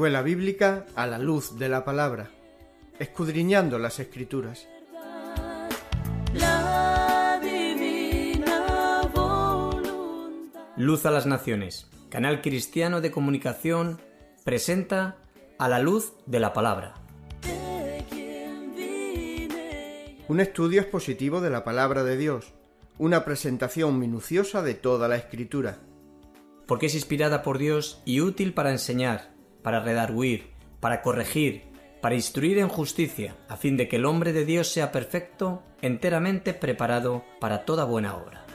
Escuela Bíblica a la luz de la palabra, escudriñando las escrituras. Luz a las Naciones, canal cristiano de comunicación, presenta a la luz de la palabra. Un estudio expositivo de la palabra de Dios, una presentación minuciosa de toda la escritura. Porque es inspirada por Dios y útil para enseñar, para redarguir, para corregir, para instruir en justicia, a fin de que el hombre de Dios sea perfecto, enteramente preparado para toda buena obra.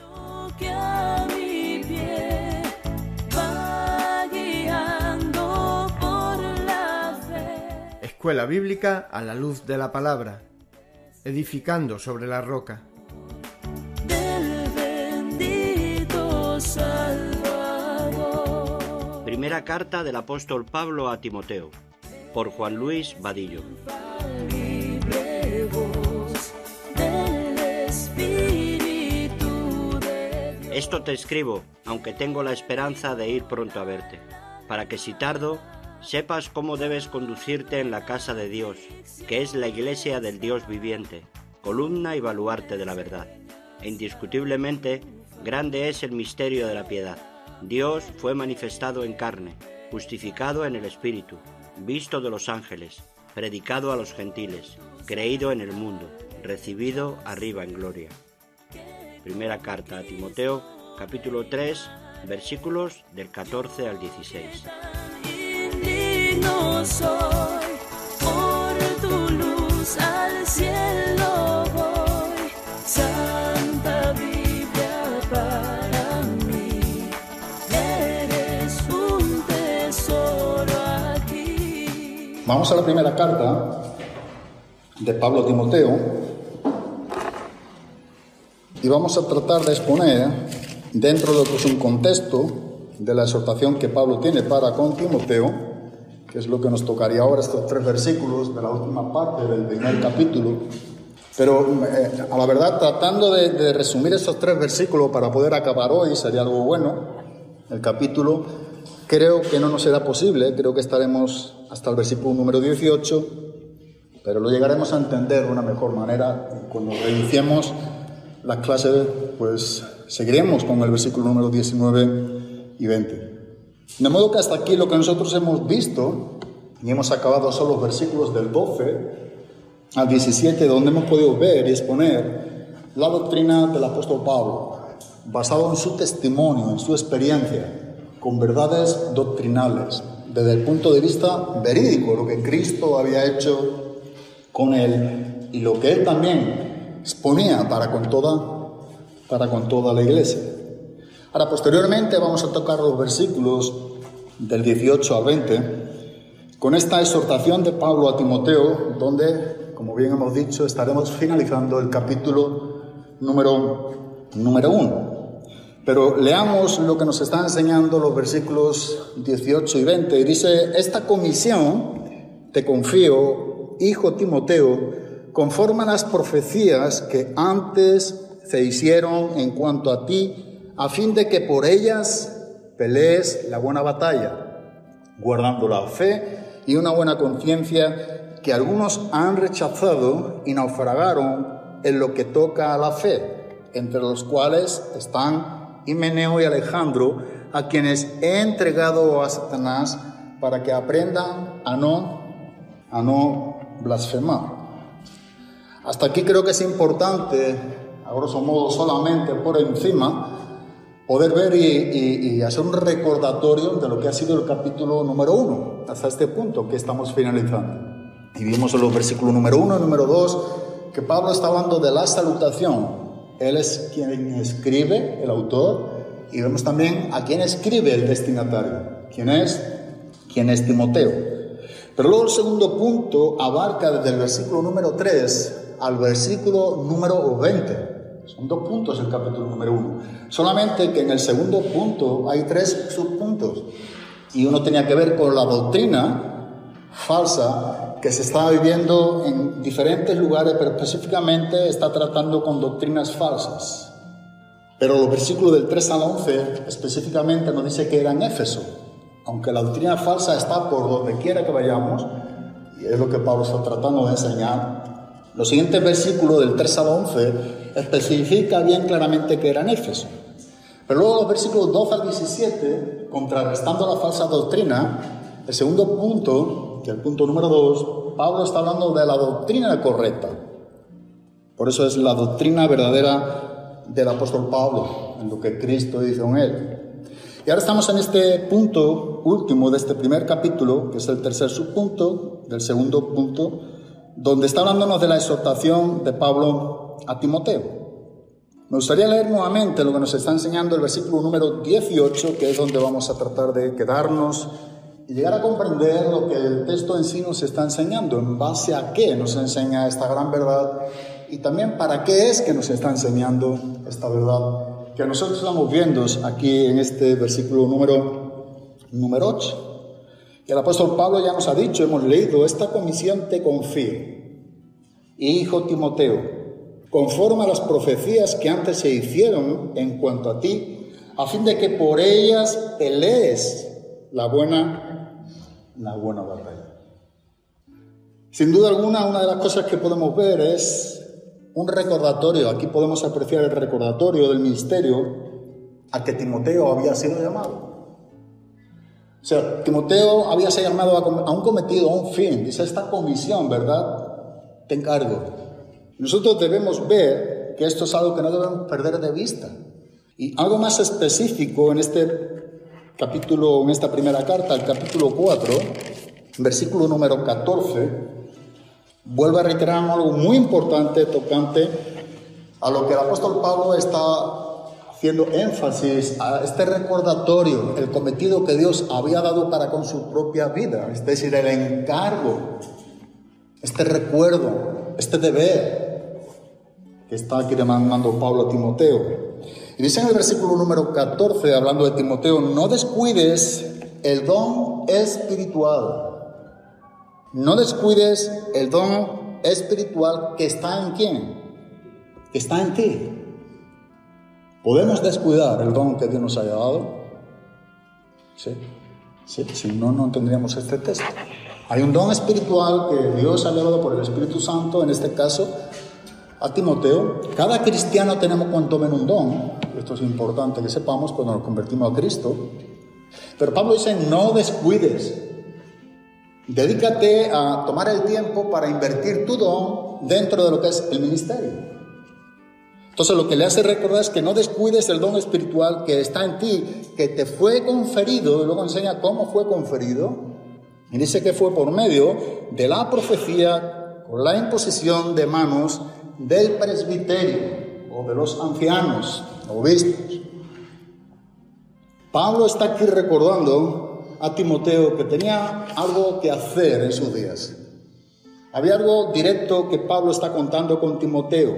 Escuela Bíblica a la luz de la palabra, edificando sobre la roca. Primera carta del apóstol Pablo a Timoteo, por Juan Luis Vadillo. Esto te escribo, aunque tengo la esperanza de ir pronto a verte, para que si tardo, sepas cómo debes conducirte en la casa de Dios, que es la iglesia del Dios viviente, columna y baluarte de la verdad. E indiscutiblemente, grande es el misterio de la piedad. Dios fue manifestado en carne, justificado en el Espíritu, visto de los ángeles, predicado a los gentiles, creído en el mundo, recibido arriba en gloria. Primera carta a Timoteo, capítulo 3, versículos del 14 al 16. Vamos a la primera carta de Pablo a Timoteo y vamos a tratar de exponer dentro de lo un contexto de la exhortación que Pablo tiene para con Timoteo, que es lo que nos tocaría ahora, estos tres versículos de la última parte del primer capítulo. Pero eh, a la verdad, tratando de, de resumir esos tres versículos para poder acabar hoy, sería algo bueno, el capítulo, creo que no nos será posible, creo que estaremos hasta el versículo número 18, pero lo llegaremos a entender de una mejor manera cuando reiniciemos las clases, pues seguiremos con el versículo número 19 y 20. De modo que hasta aquí lo que nosotros hemos visto, y hemos acabado solo los versículos del 12 al 17, donde hemos podido ver y exponer la doctrina del apóstol Pablo, basado en su testimonio, en su experiencia, con verdades doctrinales, desde el punto de vista verídico, lo que Cristo había hecho con él y lo que él también exponía para con toda, para con toda la iglesia. Ahora, posteriormente vamos a tocar los versículos del 18 al 20 con esta exhortación de Pablo a Timoteo, donde, como bien hemos dicho, estaremos finalizando el capítulo número, número 1. Pero leamos lo que nos están enseñando los versículos 18 y 20. Y dice, esta comisión te confío, hijo Timoteo, conforme a las profecías que antes se hicieron en cuanto a ti, a fin de que por ellas pelees la buena batalla, guardando la fe y una buena conciencia que algunos han rechazado y naufragaron en lo que toca a la fe, entre los cuales están Himeneo y Alejandro, a quienes he entregado a Satanás para que aprendan a no, a no blasfemar. Hasta aquí creo que es importante, a grosso modo solamente por encima, poder ver y, y, y, hacer un recordatorio de lo que ha sido el capítulo número uno, hasta este punto que estamos finalizando. Y vimos en los versículos número uno y número dos que Pablo está hablando de la salutación. Él es quien escribe, el autor, y vemos también a quién escribe el destinatario. ¿Quién es? ¿Quién es Timoteo? Pero luego el segundo punto abarca desde el versículo número 3 al versículo número 20. Son dos puntos el capítulo número uno. Solamente que en el segundo punto hay tres subpuntos. Y uno tenía que ver con la doctrina falsa que se está viviendo en diferentes lugares, pero específicamente está tratando con doctrinas falsas. Pero los versículos del 3 al 11 específicamente nos dice que era en Éfeso, aunque la doctrina falsa está por donde quiera que vayamos, y es lo que Pablo está tratando de enseñar, los siguientes versículos del 3 al 11 especifica bien claramente que era en Éfeso. Pero luego los versículos 12 al 17, contrarrestando la falsa doctrina, el segundo punto, el punto número 2, Pablo está hablando de la doctrina correcta. Por eso es la doctrina verdadera del apóstol Pablo, en lo que Cristo hizo en él. Y ahora estamos en este punto último de este primer capítulo, que es el tercer subpunto del segundo punto, donde está hablándonos de la exhortación de Pablo a Timoteo. Me gustaría leer nuevamente lo que nos está enseñando el versículo número 18, que es donde vamos a tratar de quedarnos y llegar a comprender lo que el texto en sí nos está enseñando, en base a qué nos enseña esta gran verdad y también para qué es que nos está enseñando esta verdad que nosotros estamos viendo aquí en este versículo número, número 8. Y el apóstol Pablo ya nos ha dicho, hemos leído, esta comisión te confío, hijo Timoteo, conforme a las profecías que antes se hicieron en cuanto a ti, a fin de que por ellas pelees la buena, la buena batalla. Sin duda alguna, una de las cosas que podemos ver es un recordatorio, aquí podemos apreciar el recordatorio del ministerio a que Timoteo había sido llamado. O sea, Timoteo había sido llamado a un cometido, a un fin. Dice esta comisión, ¿verdad? Te encargo. Nosotros debemos ver que esto es algo que no debemos perder de vista. Y algo más específico en este capítulo, en esta primera carta, el capítulo 4, versículo número 14, vuelve a reiterar algo muy importante tocante a lo que el apóstol Pablo está haciendo énfasis a este recordatorio, el cometido que Dios había dado para con su propia vida, es decir, el encargo, este recuerdo, este deber que está aquí demandando Pablo a Timoteo. Y dice en el versículo número 14, hablando de Timoteo, no descuides el don espiritual no descuides el don espiritual que está en quién? Que está en ti. ¿Podemos descuidar el don que Dios nos haya dado? Sí. sí. Si no, no tendríamos este texto. Hay un don espiritual que Dios ha dado por el Espíritu Santo, en este caso a Timoteo. Cada cristiano tenemos cuanto menos un don. Esto es importante que sepamos cuando nos convertimos a Cristo. Pero Pablo dice, no descuides Dedícate a tomar el tiempo para invertir tu don dentro de lo que es el ministerio. Entonces lo que le hace recordar es que no descuides el don espiritual que está en ti, que te fue conferido, y luego enseña cómo fue conferido. Y dice que fue por medio de la profecía, con la imposición de manos del presbiterio o de los ancianos, obispos. Pablo está aquí recordando a Timoteo que tenía algo que hacer en sus días. Había algo directo que Pablo está contando con Timoteo.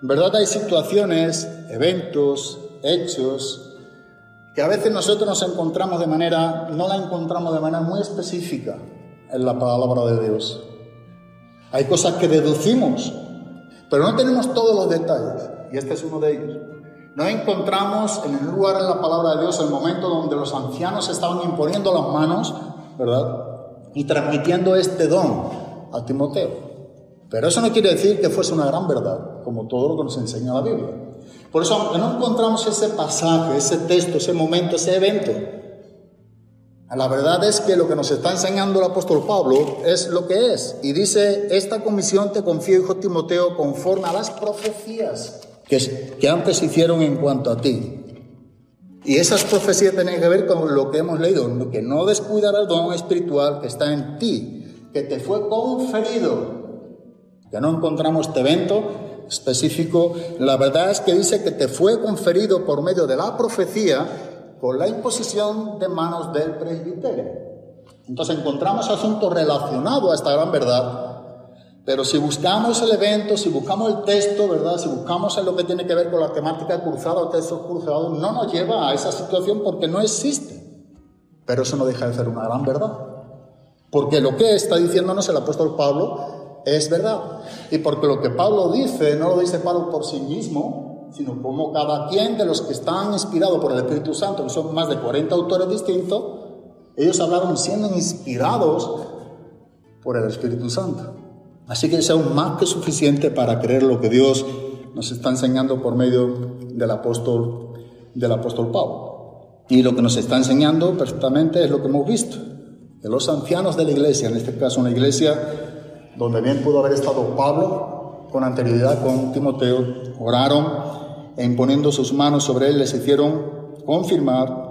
En verdad hay situaciones, eventos, hechos, que a veces nosotros nos encontramos de manera, no la encontramos de manera muy específica en la palabra de Dios. Hay cosas que deducimos, pero no tenemos todos los detalles, y este es uno de ellos. No encontramos en el lugar en la palabra de Dios el momento donde los ancianos estaban imponiendo las manos, ¿verdad? Y transmitiendo este don a Timoteo. Pero eso no quiere decir que fuese una gran verdad, como todo lo que nos enseña la Biblia. Por eso, aunque no encontramos ese pasaje, ese texto, ese momento, ese evento, la verdad es que lo que nos está enseñando el apóstol Pablo es lo que es. Y dice, esta comisión te confío, hijo Timoteo, conforme a las profecías que, antes se hicieron en cuanto a ti. Y esas profecías tienen que ver con lo que hemos leído, que no descuidar el don espiritual que está en ti, que te fue conferido. Que no encontramos este evento específico. La verdad es que dice que te fue conferido por medio de la profecía con la imposición de manos del presbiterio. Entonces encontramos asuntos relacionados a esta gran verdad pero si buscamos el evento, si buscamos el texto, ¿verdad? Si buscamos en lo que tiene que ver con la temática cruzada o textos cruzados, no nos lleva a esa situación porque no existe. Pero eso no deja de ser una gran verdad. Porque lo que está diciéndonos el apóstol Pablo es verdad. Y porque lo que Pablo dice, no lo dice Pablo por sí mismo, sino como cada quien de los que están inspirados por el Espíritu Santo, que son más de 40 autores distintos, Ellos hablaron siendo inspirados por el Espíritu Santo. Así que es aún más que suficiente para creer lo que Dios nos está enseñando por medio del apóstol, del apóstol Pablo. Y lo que nos está enseñando perfectamente es lo que hemos visto. De los ancianos de la iglesia, en este caso una iglesia donde bien pudo haber estado Pablo con anterioridad con Timoteo, oraron e imponiendo sus manos sobre él les hicieron confirmar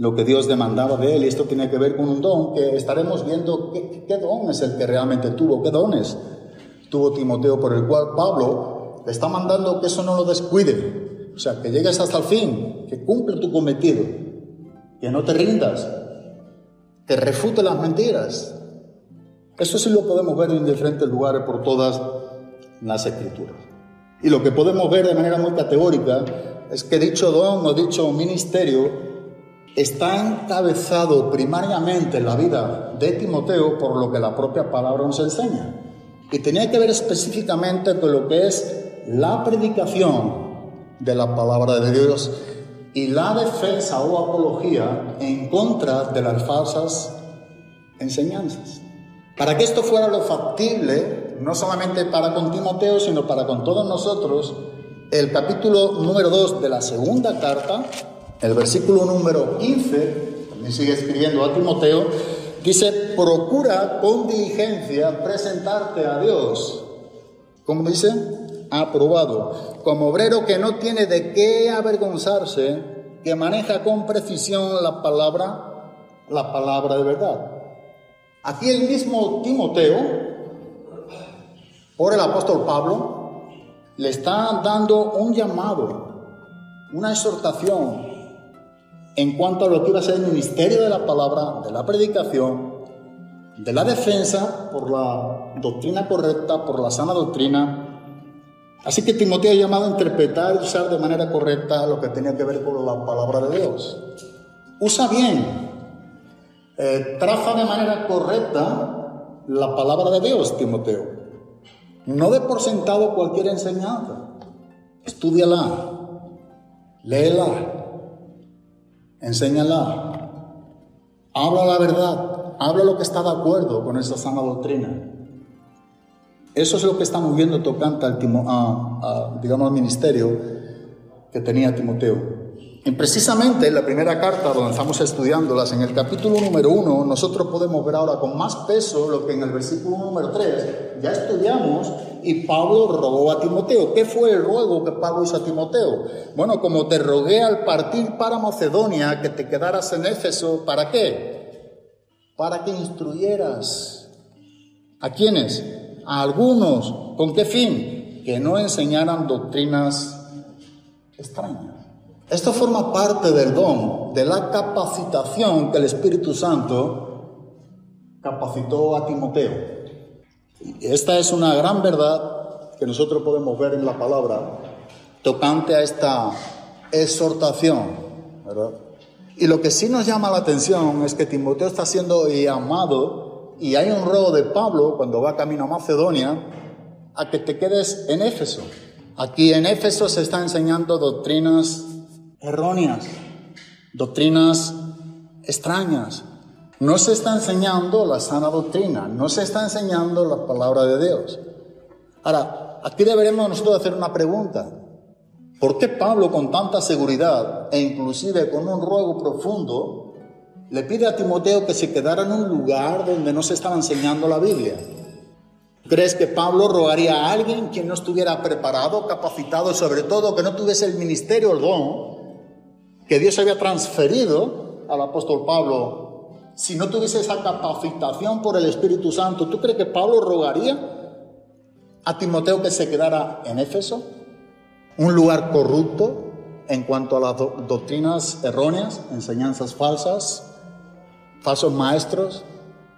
lo que Dios demandaba de él. Y esto tiene que ver con un don que estaremos viendo qué, don es el que realmente tuvo, qué dones tuvo Timoteo, por el cual Pablo le está mandando que eso no lo descuide. O sea, que llegues hasta el fin, que cumple tu cometido, que no te rindas, que refute las mentiras. Eso sí lo podemos ver en diferentes lugares por todas las escrituras. Y lo que podemos ver de manera muy categórica es que dicho don o dicho ministerio está encabezado primariamente en la vida de Timoteo por lo que la propia palabra nos enseña. Y tenía que ver específicamente con lo que es la predicación de la palabra de Dios y la defensa o apología en contra de las falsas enseñanzas. Para que esto fuera lo factible, no solamente para con Timoteo, sino para con todos nosotros, el capítulo número 2 de la segunda carta, el versículo número 15, también sigue escribiendo a Timoteo, dice, procura con diligencia presentarte a Dios. ¿Cómo dice? Aprobado. Como obrero que no tiene de qué avergonzarse, que maneja con precisión la palabra, la palabra de verdad. Aquí el mismo Timoteo, por el apóstol Pablo, le está dando un llamado, una exhortación en cuanto a lo que iba a ser el ministerio de la palabra, de la predicación, de la defensa por la doctrina correcta, por la sana doctrina. Así que Timoteo ha llamado a interpretar y usar de manera correcta lo que tenía que ver con la palabra de Dios. Usa bien, eh, traza de manera correcta la palabra de Dios, Timoteo. No de por sentado cualquier enseñanza. Estudiala, léela, enséñala, habla la verdad, habla lo que está de acuerdo con esa sana doctrina. Eso es lo que estamos viendo tocante al, digamos, al ministerio que tenía Timoteo. Y precisamente en la primera carta, donde estamos estudiándolas, en el capítulo número uno, nosotros podemos ver ahora con más peso lo que en el versículo número 3 ya estudiamos y Pablo rogó a Timoteo. ¿Qué fue el ruego que Pablo hizo a Timoteo? Bueno, como te rogué al partir para Macedonia que te quedaras en Éfeso, ¿para qué? Para que instruyeras. ¿A quiénes? A algunos. ¿Con qué fin? Que no enseñaran doctrinas extrañas. Esto forma parte del don, de la capacitación que el Espíritu Santo capacitó a Timoteo. Esta es una gran verdad que nosotros podemos ver en la palabra tocante a esta exhortación. Y lo que sí nos llama la atención es que Timoteo está siendo llamado y hay un robo de Pablo cuando va camino a Macedonia a que te quedes en Éfeso. Aquí en Éfeso se está enseñando doctrinas erróneas, doctrinas extrañas. No se está enseñando la sana doctrina, no se está enseñando la palabra de Dios. Ahora, aquí deberemos nosotros hacer una pregunta. ¿Por qué Pablo con tanta seguridad e inclusive con un ruego profundo le pide a Timoteo que se quedara en un lugar donde no se estaba enseñando la Biblia? ¿Crees que Pablo rogaría a alguien quien no estuviera preparado, capacitado, sobre todo que no tuviese el ministerio, el don, que Dios había transferido al apóstol Pablo, si no tuviese esa capacitación por el Espíritu Santo, ¿tú crees que Pablo rogaría a Timoteo que se quedara en Éfeso? Un lugar corrupto en cuanto a las doctrinas erróneas, enseñanzas falsas, falsos maestros.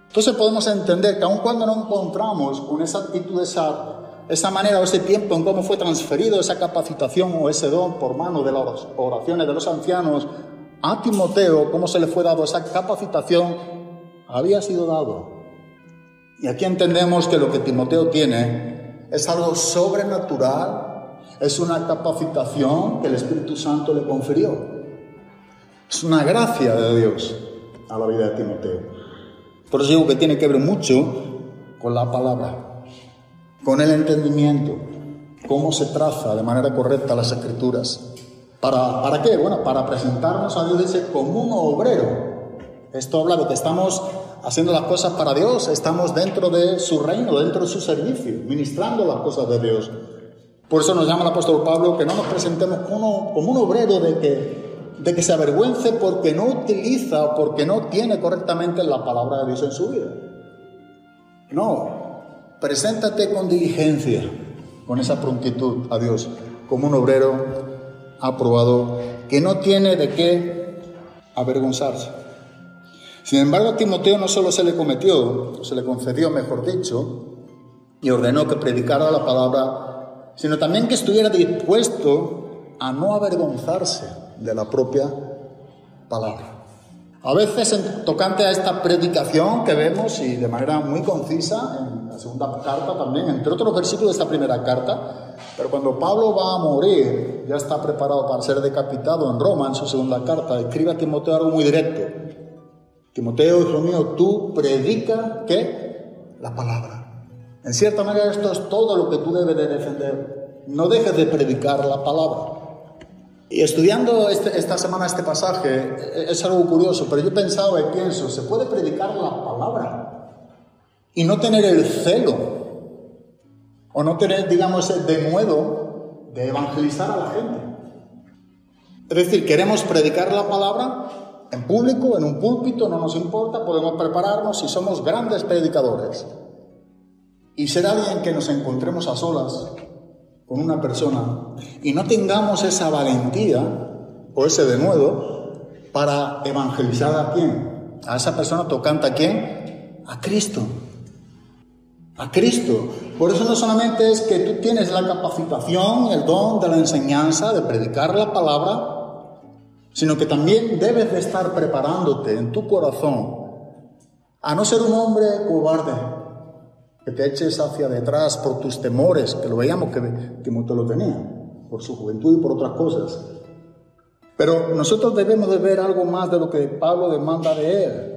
Entonces podemos entender que aun cuando no encontramos con esa actitud, esa esa manera o ese tiempo en cómo fue transferido esa capacitación o ese don por mano de las oraciones de los ancianos a Timoteo, cómo se le fue dado esa capacitación, había sido dado. Y aquí entendemos que lo que Timoteo tiene es algo sobrenatural, es una capacitación que el Espíritu Santo le confirió. Es una gracia de Dios. a la vida de Timoteo. Por eso digo que tiene que ver mucho con la palabra, con el entendimiento, cómo se traza de manera correcta las escrituras. ¿Para, ¿Para qué? Bueno, para presentarnos a Dios dice, como un obrero. Esto habla de que estamos haciendo las cosas para Dios, estamos dentro de su reino, dentro de su servicio, ministrando las cosas de Dios. Por eso nos llama el apóstol Pablo que no nos presentemos como, un obrero de que, de que se avergüence porque no utiliza o porque no tiene correctamente la palabra de Dios en su vida. No, preséntate con diligencia, con esa prontitud a Dios, como un obrero aprobado que no tiene de qué avergonzarse. Sin embargo, a Timoteo no solo se le cometió, se le concedió, mejor dicho, y ordenó que predicara la palabra, sino también que estuviera dispuesto a no avergonzarse de la propia palabra. A veces, en tocante a esta predicación que vemos y de manera muy concisa en la segunda carta también, entre otros versículos de esta primera carta, pero cuando Pablo va a morir, ya está preparado para ser decapitado en Roma, en su segunda carta, escribe a Timoteo algo muy directo. Timoteo, hijo mío, tú predica ¿qué? La palabra. En cierta manera esto es todo lo que tú debes de defender. No dejes de predicar la palabra. Y estudiando este, esta semana este pasaje, es algo curioso, pero yo pensaba y pienso, ¿se puede predicar la palabra y no tener el celo? O no tener, digamos, el denuedo de evangelizar a la gente. Es decir, queremos predicar la palabra en público, en un púlpito, no nos importa, podemos prepararnos si somos grandes predicadores. Y ser alguien que nos encontremos a solas con una persona y no tengamos esa valentía o ese denuedo para evangelizar a quién, a esa persona tocante a quién, a Cristo. A Cristo. Por eso no solamente es que tú tienes la capacitación, el don de la enseñanza, de predicar la palabra, sino que también debes de estar preparándote en tu corazón a no ser un hombre cobarde, que te eches hacia detrás por tus temores, que lo veíamos que Timoteo lo tenía, por su juventud y por otras cosas. Pero nosotros debemos de ver algo más de lo que Pablo demanda de él.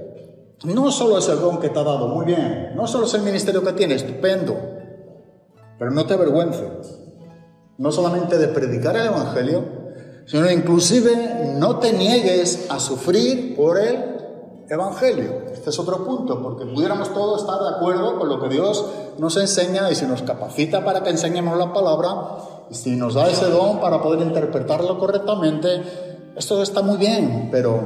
No solo es el don que te ha dado, muy bien, no solo es el ministerio que tiene, estupendo, pero no te avergüences, no solamente de predicar el Evangelio, sino inclusive no te niegues a sufrir por el Evangelio. Este es otro punto, porque pudiéramos todos estar de acuerdo con lo que Dios nos enseña y si nos capacita para que enseñemos la palabra, y si nos da ese don para poder interpretarlo correctamente, esto está muy bien, pero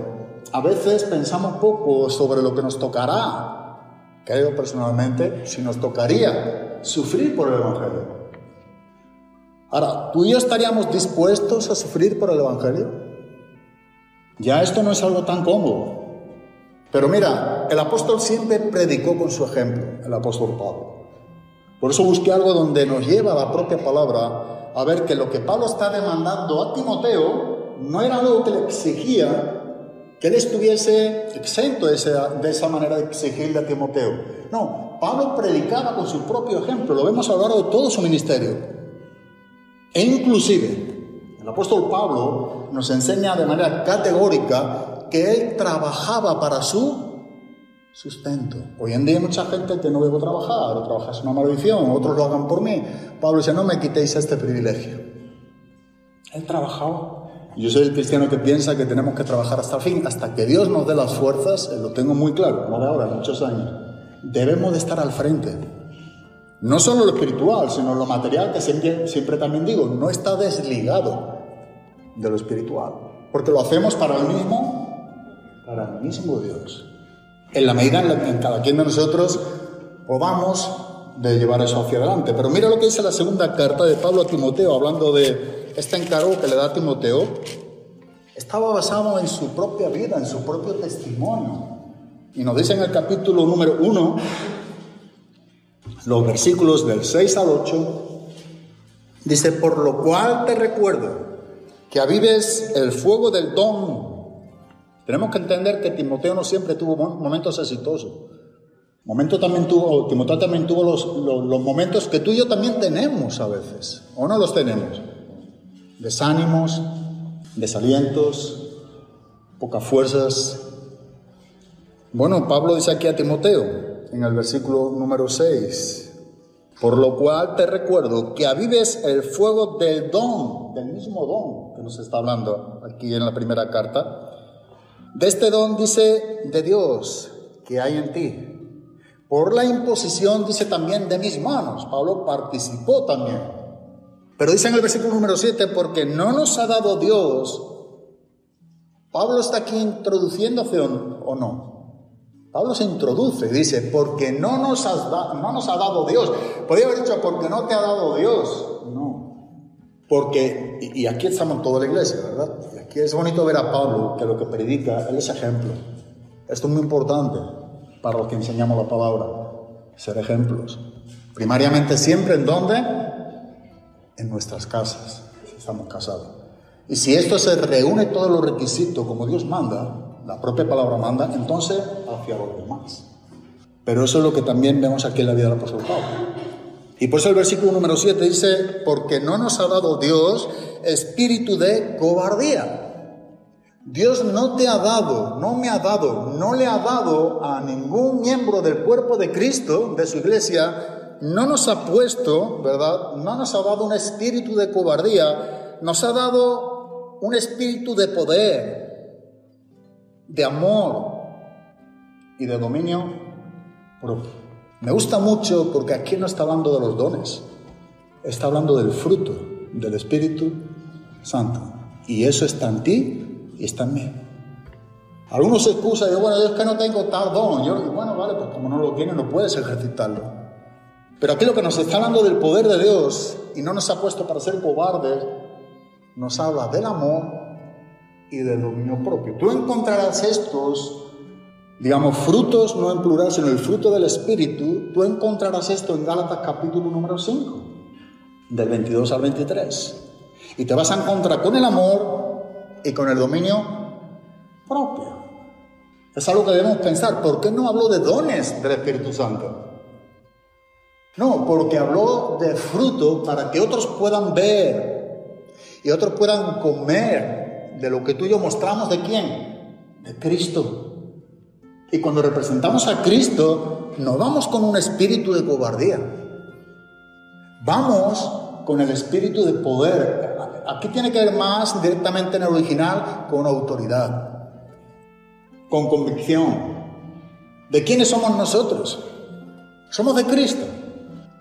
a veces pensamos poco sobre lo que nos tocará. Creo personalmente, si nos tocaría sufrir por el Evangelio. Ahora, ¿tú y yo estaríamos dispuestos a sufrir por el Evangelio? Ya esto no es algo tan cómodo. Pero mira, el apóstol siempre predicó con su ejemplo, el apóstol Pablo. Por eso busqué algo donde nos lleva la propia palabra a ver que lo que Pablo está demandando a Timoteo no era algo que le exigía que él estuviese exento de esa, de esa manera de exigirle a Timoteo. No, Pablo predicaba con su propio ejemplo, lo vemos a lo largo de todo su ministerio. E inclusive, el apóstol Pablo nos enseña de manera categórica que él trabajaba para su sustento. Hoy en día hay mucha gente que no debo trabajar, o trabajar es una maldición, otros lo hagan por mí. Pablo dice, no me quitéis este privilegio. Él trabajaba. Yo soy el cristiano que piensa que tenemos que trabajar hasta el fin, hasta que Dios nos dé las fuerzas, lo tengo muy claro, no de ahora, muchos años. Debemos de estar al frente. No solo lo espiritual, sino lo material, que siempre, siempre también digo, no está desligado de lo espiritual. Porque lo hacemos para el mismo, para el mismo Dios. En la medida en que cada quien de nosotros podamos de llevar eso hacia adelante. Pero mira lo que dice la segunda carta de Pablo a Timoteo, hablando de este encargo que le da a Timoteo. Estaba basado en su propia vida, en su propio testimonio. Y nos dice en el capítulo número uno, los versículos del 6 al 8, dice, por lo cual te recuerdo que avives el fuego del don. Tenemos que entender que Timoteo no siempre tuvo momentos exitosos. Momento también tuvo, Timoteo también tuvo los, los, los momentos que tú y yo también tenemos a veces, o no los tenemos. Desánimos, desalientos, pocas fuerzas. Bueno, Pablo dice aquí a Timoteo, en el versículo número 6, por lo cual te recuerdo que avives el fuego del don, del mismo don que nos está hablando aquí en la primera carta. De este don dice de Dios que hay en ti. Por la imposición dice también de mis manos. Pablo participó también. Pero dice en el versículo número 7, porque no nos ha dado Dios. Pablo está aquí introduciéndose o no. Pablo se introduce, dice, porque no nos, has da- no nos ha dado Dios. Podría haber dicho, porque no te ha dado Dios. No. Porque, y, aquí estamos toda la iglesia, ¿verdad? Y aquí es bonito ver a Pablo, que lo que predica, él es ejemplo. Esto es muy importante para los que enseñamos la palabra, ser ejemplos. Primariamente siempre en dónde? En nuestras casas, si estamos casados. Y si esto se reúne todos los requisitos como Dios manda, la propia palabra manda, entonces hacia los demás. Pero eso es lo que también vemos aquí en la vida del apóstol Pablo. Y por eso el versículo número 7 dice, porque no nos ha dado Dios espíritu de cobardía. Dios no te ha dado, no me ha dado, no le ha dado a ningún miembro del cuerpo de Cristo, de su iglesia, no nos ha puesto, ¿verdad? No nos ha dado un espíritu de cobardía, nos ha dado un espíritu de poder, de amor y de dominio propio. Me gusta mucho porque aquí no está hablando de los dones, está hablando del fruto del Espíritu Santo. Y eso está en ti y está en mí. Algunos se excusan y dicen, bueno, yo es que no tengo tal don. Yo digo, bueno, vale, pues como no lo tienes, no puedes ejercitarlo. Pero aquí lo que nos está hablando del poder de Dios y no nos ha puesto para ser cobardes, nos habla del amor y del dominio propio. Tú encontrarás estos digamos, frutos, no en plural, sino el fruto del Espíritu, tú encontrarás esto en Gálatas capítulo número 5, del 22 al 23. Y te vas a encontrar con el amor y con el dominio propio. Es algo que debemos pensar. ¿Por qué no habló de dones del Espíritu Santo? No, porque habló de fruto para que otros puedan ver y otros puedan comer de lo que tú y yo mostramos de quién? De Cristo. Y cuando representamos a Cristo, no vamos con un espíritu de cobardía. Vamos con el espíritu de poder. Aquí tiene que ver más directamente en el original con autoridad, con convicción. ¿De quiénes somos nosotros? Somos de Cristo.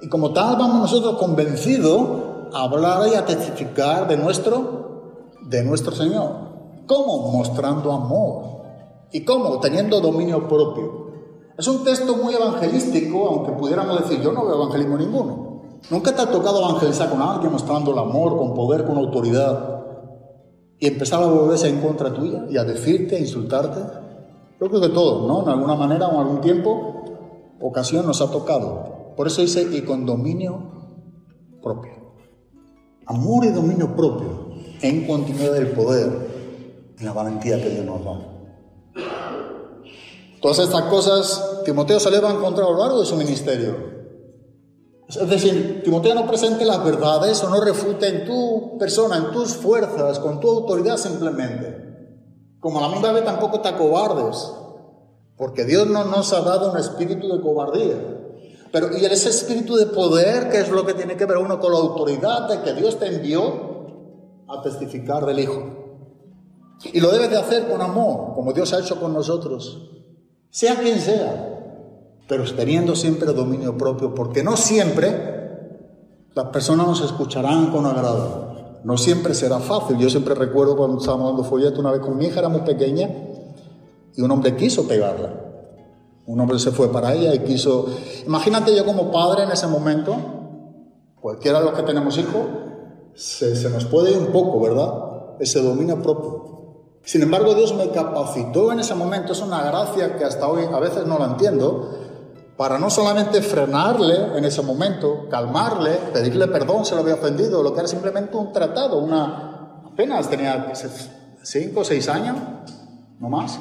Y como tal vamos nosotros convencidos a hablar y a testificar de nuestro, de nuestro Señor. ¿Cómo? Mostrando amor. ¿Y cómo? Teniendo dominio propio. Es un texto muy evangelístico, aunque pudiéramos decir, yo no veo evangelismo ninguno. ¿Nunca te ha tocado evangelizar con alguien mostrando el amor, con poder, con autoridad? Y empezar a volverse en contra tuya y a decirte, a insultarte. Yo creo que todos, ¿no? En alguna manera o en algún tiempo, ocasión nos ha tocado. Por eso dice, y con dominio propio. Amor y dominio propio en continuidad del poder y la valentía que Dios nos da. Todas estas cosas Timoteo se le va a encontrar a lo largo de su ministerio. Es decir, Timoteo no presente las verdades o no refute en tu persona, en tus fuerzas, con tu autoridad simplemente. Como la misma vez tampoco te acobardes, porque Dios no nos ha dado un espíritu de cobardía. Pero y ese espíritu de poder, que es lo que tiene que ver uno con la autoridad de que Dios te envió a testificar del Hijo. Y lo debes de hacer con amor, como Dios ha hecho con nosotros sea quien sea, pero teniendo siempre dominio propio, porque no siempre las personas nos escucharán con agrado. No siempre será fácil. Yo siempre recuerdo cuando estábamos dando folleto una vez con mi hija, era muy pequeña, y un hombre quiso pegarla. Un hombre se fue para ella y quiso... Imagínate yo como padre en ese momento, cualquiera de los que tenemos hijos, se, se nos puede ir un poco, ¿verdad? Ese dominio propio. Sin embargo, Dios me capacitó en ese momento, es una gracia que hasta hoy a veces no la entiendo, para no solamente frenarle en ese momento, calmarle, pedirle perdón si lo había ofendido, lo que era simplemente un tratado, una apenas tenía cinco o seis años, no más.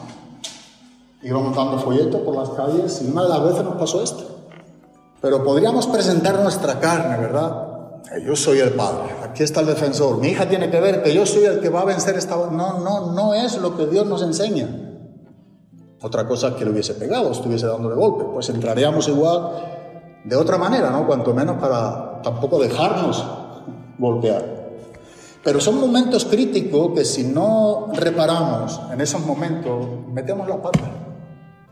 Íbamos dando folletos por las calles y una de las veces nos pasó esto. Pero podríamos presentar nuestra carne, ¿verdad? Yo soy el padre, aquí está el defensor. Mi hija tiene que ver que yo soy el que va a vencer esta. No, no, no es lo que Dios nos enseña. Otra cosa que le hubiese pegado, estuviese dándole golpe, pues entraríamos igual de otra manera, ¿no? Cuanto menos para tampoco dejarnos golpear. Pero son momentos críticos que si no reparamos en esos momentos, metemos la pata.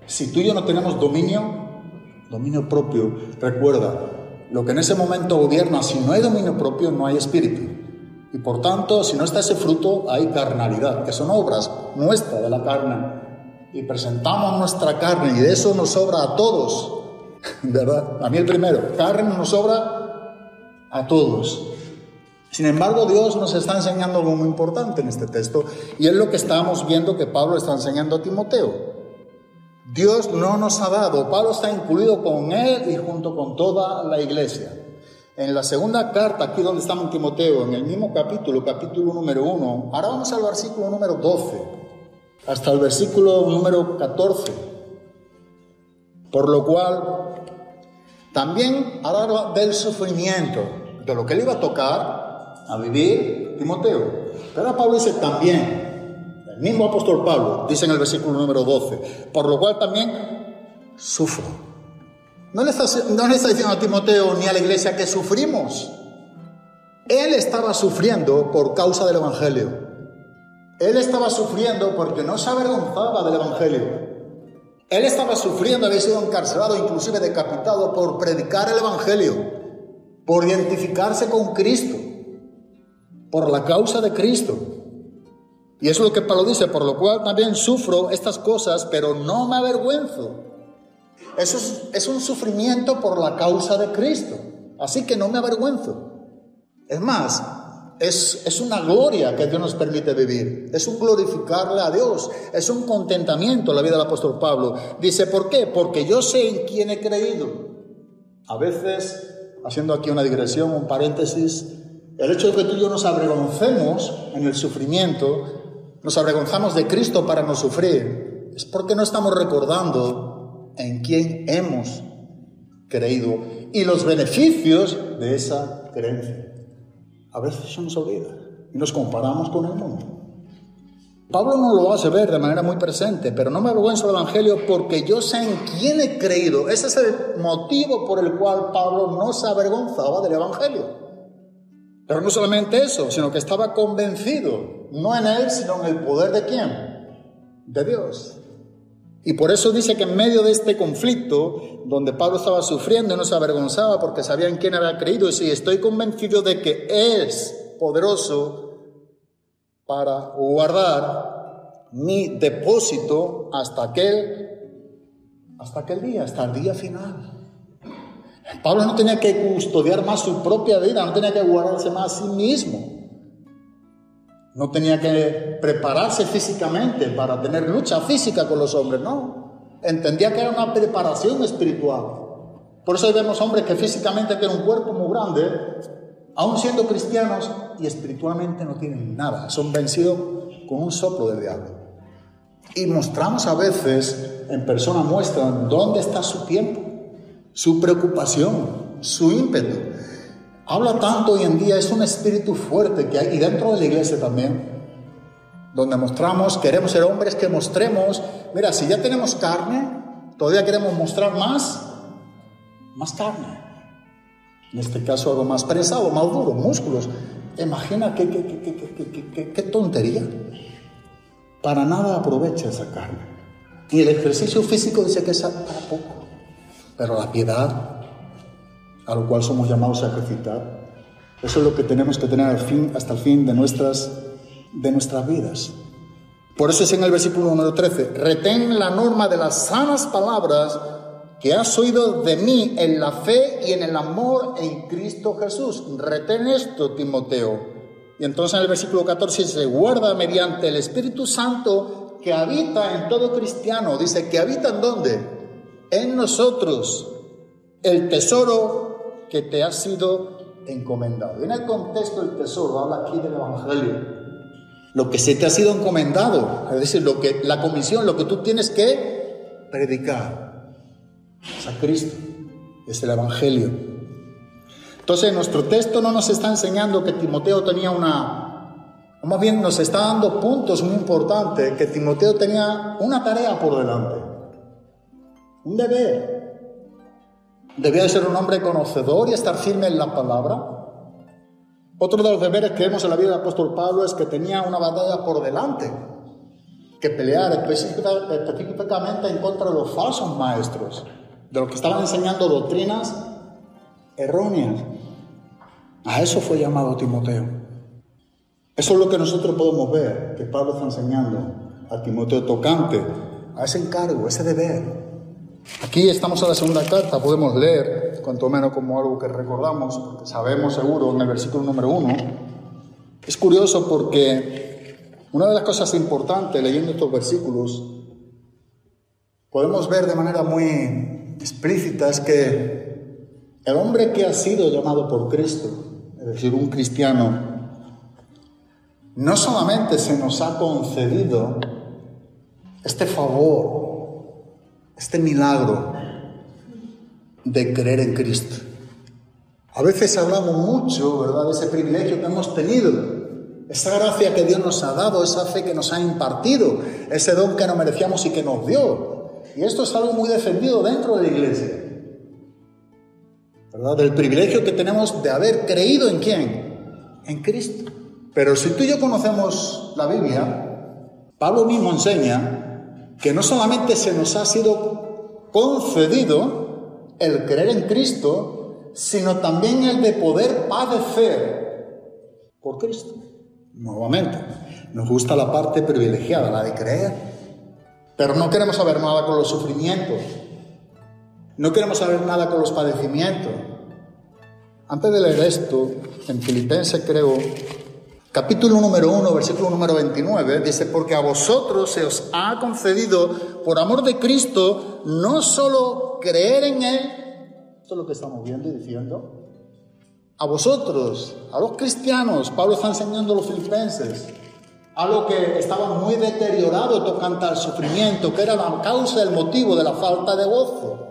Si tú y yo no tenemos dominio, dominio propio, recuerda, lo que en ese momento gobierna, si no hay dominio propio, no hay espíritu. Y por tanto, si no está ese fruto, hay carnalidad, que son obras nuestras de la carne. Y presentamos nuestra carne y de eso nos sobra a todos. ¿Verdad? A mí el primero, carne nos sobra a todos. Sin embargo, Dios nos está enseñando algo muy importante en este texto y es lo que estamos viendo que Pablo está enseñando a Timoteo. Dios no nos ha dado, Pablo está incluido con él y junto con toda la iglesia. En la segunda carta, aquí donde estamos en Timoteo, en el mismo capítulo, capítulo número 1, ahora vamos al versículo número 12, hasta el versículo número 14. Por lo cual, también habla del sufrimiento, de lo que le iba a tocar, a vivir Timoteo. Pero Pablo dice también, el mismo apóstol Pablo dice en el versículo número 12, por lo cual también sufro. No le, está, no le está diciendo a Timoteo ni a la iglesia que sufrimos. Él estaba sufriendo por causa del Evangelio. Él estaba sufriendo porque no se avergonzaba del Evangelio. Él estaba sufriendo, había sido encarcelado, inclusive decapitado por predicar el Evangelio, por identificarse con Cristo por la causa de Cristo. Y eso es lo que Pablo dice, por lo cual también sufro estas cosas, pero no me avergüenzo. Eso es, es, un sufrimiento por la causa de Cristo. Así que no me avergüenzo. Es más, es, es una gloria que Dios nos permite vivir. Es un glorificarle a Dios. Es un contentamiento la vida del apóstol Pablo. Dice, ¿por qué? Porque yo sé en quién he creído. A veces, haciendo aquí una digresión, un paréntesis, el hecho de que tú y yo nos avergoncemos en el sufrimiento, nos avergonzamos de Cristo para no sufrir, es porque no estamos recordando en quién hemos creído y los beneficios de esa creencia. A veces se nos y nos comparamos con el mundo. Pablo no lo hace ver de manera muy presente, pero no me avergüenzo del Evangelio porque yo sé en quién he creído. Ese es el motivo por el cual Pablo no se avergonzaba del Evangelio. Pero no solamente eso, sino que estaba convencido, no en él, sino en el poder de quién? De Dios. Y por eso dice que en medio de este conflicto, donde Pablo estaba sufriendo y no se avergonzaba porque sabía en quién había creído, y si estoy convencido de que es poderoso para guardar mi depósito hasta aquel, hasta aquel día, hasta el día final. Pablo no tenía que custodiar más su propia vida, no tenía que guardarse más a sí mismo. No tenía que prepararse físicamente para tener lucha física con los hombres, no. Entendía que era una preparación espiritual. Por eso vemos hombres que físicamente tienen un cuerpo muy grande, aún siendo cristianos, y espiritualmente no tienen nada. Son vencidos con un soplo del diablo. Y mostramos a veces, en persona muestran, dónde está su tiempo su preocupación, su ímpetu. Habla tanto hoy en día, es un espíritu fuerte que hay, y dentro de la iglesia también, donde mostramos, queremos ser hombres que mostremos, mira, si ya tenemos carne, todavía queremos mostrar más, más carne. En este caso algo más pesado, más duro, músculos. Imagina qué, qué, qué, tontería. Para nada aprovecha esa carne. Y el ejercicio físico dice que es para poco. Pero la piedad, a lo cual somos llamados a ejercitar, eso es lo que tenemos que tener al fin, hasta el fin de nuestras, de nuestras vidas. Por eso es en el versículo número 13, retén la norma de las sanas palabras que has oído de mí en la fe y en el amor en Cristo Jesús. Retén esto, Timoteo. Y entonces en el versículo 14 dice, guarda mediante el Espíritu Santo que habita en todo cristiano. Dice, que habita en dónde? En nosotros el tesoro que te ha sido encomendado. En el contexto del tesoro habla aquí del Evangelio. Lo que se te ha sido encomendado, es decir, lo que, la comisión, lo que tú tienes que predicar. Es a Cristo, es el Evangelio. Entonces, nuestro texto no nos está enseñando que Timoteo tenía una, más bien nos está dando puntos muy importantes que Timoteo tenía una tarea por delante, un deber. Debía de ser un hombre conocedor y estar firme en la palabra. Otro de los deberes que vemos en la vida del apóstol Pablo es que tenía una batalla por delante, que pelear específica- específicamente en contra de los falsos maestros, de los que estaban enseñando doctrinas erróneas. A eso fue llamado Timoteo. Eso es lo que nosotros podemos ver que Pablo está enseñando a Timoteo tocante a ese encargo, ese deber. Aquí estamos en la segunda carta, podemos leer, cuanto menos como algo que recordamos, porque sabemos seguro en el versículo número uno. Es curioso porque una de las cosas importantes leyendo estos versículos, podemos ver de manera muy explícita es que el hombre que ha sido llamado por Cristo, es decir, un cristiano, no solamente se nos ha concedido este favor, este milagro de creer en Cristo. A veces hablamos mucho, ¿verdad?, de ese privilegio que hemos tenido, esa gracia que Dios nos ha dado, esa fe que nos ha impartido, ese don que no merecíamos y que nos dio. Y esto es algo muy defendido dentro de la iglesia, ¿verdad? Del privilegio que tenemos de haber creído en quién? En Cristo. Pero si tú y yo conocemos la Biblia, Pablo mismo enseña que no solamente se nos ha sido concedido el creer en Cristo, sino también el de poder padecer por Cristo. Nuevamente, nos gusta la parte privilegiada, la de creer, pero no queremos saber nada con los sufrimientos, no queremos saber nada con los padecimientos. Antes de leer esto, en Filipenses creo, capítulo número 1, versículo número 29, dice, porque a vosotros se os ha concedido, por amor de Cristo, no solo creer en Él, esto es lo que estamos viendo y diciendo, a vosotros, a los cristianos, Pablo está enseñando a los filipenses, algo que estaba muy deteriorado tocante al sufrimiento, que era la causa, el motivo de la falta de gozo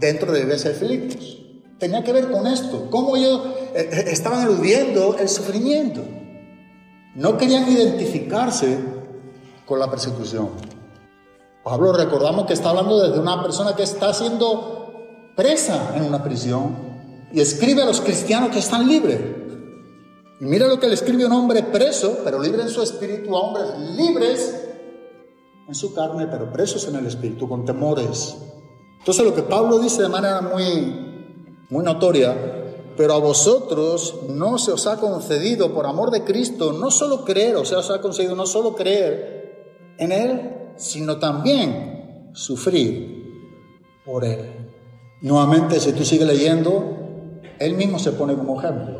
dentro de iglesia Filipos. Tenía que ver con esto, cómo ellos eh, eh, estaban eludiendo el sufrimiento. No querían identificarse con la persecución. Pablo recordamos que está hablando desde una persona que está siendo presa en una prisión y escribe a los cristianos que están libres. Y mira lo que le escribe un hombre preso, pero libre en su espíritu, a hombres libres en su carne, pero presos en el espíritu, con temores. Entonces lo que Pablo dice de manera muy, muy notoria, pero a vosotros no se os ha concedido por amor de Cristo, no solo creer, o sea, os ha concedido no solo creer en Él, sino también sufrir por Él. Nuevamente, si tú sigues leyendo, Él mismo se pone como ejemplo.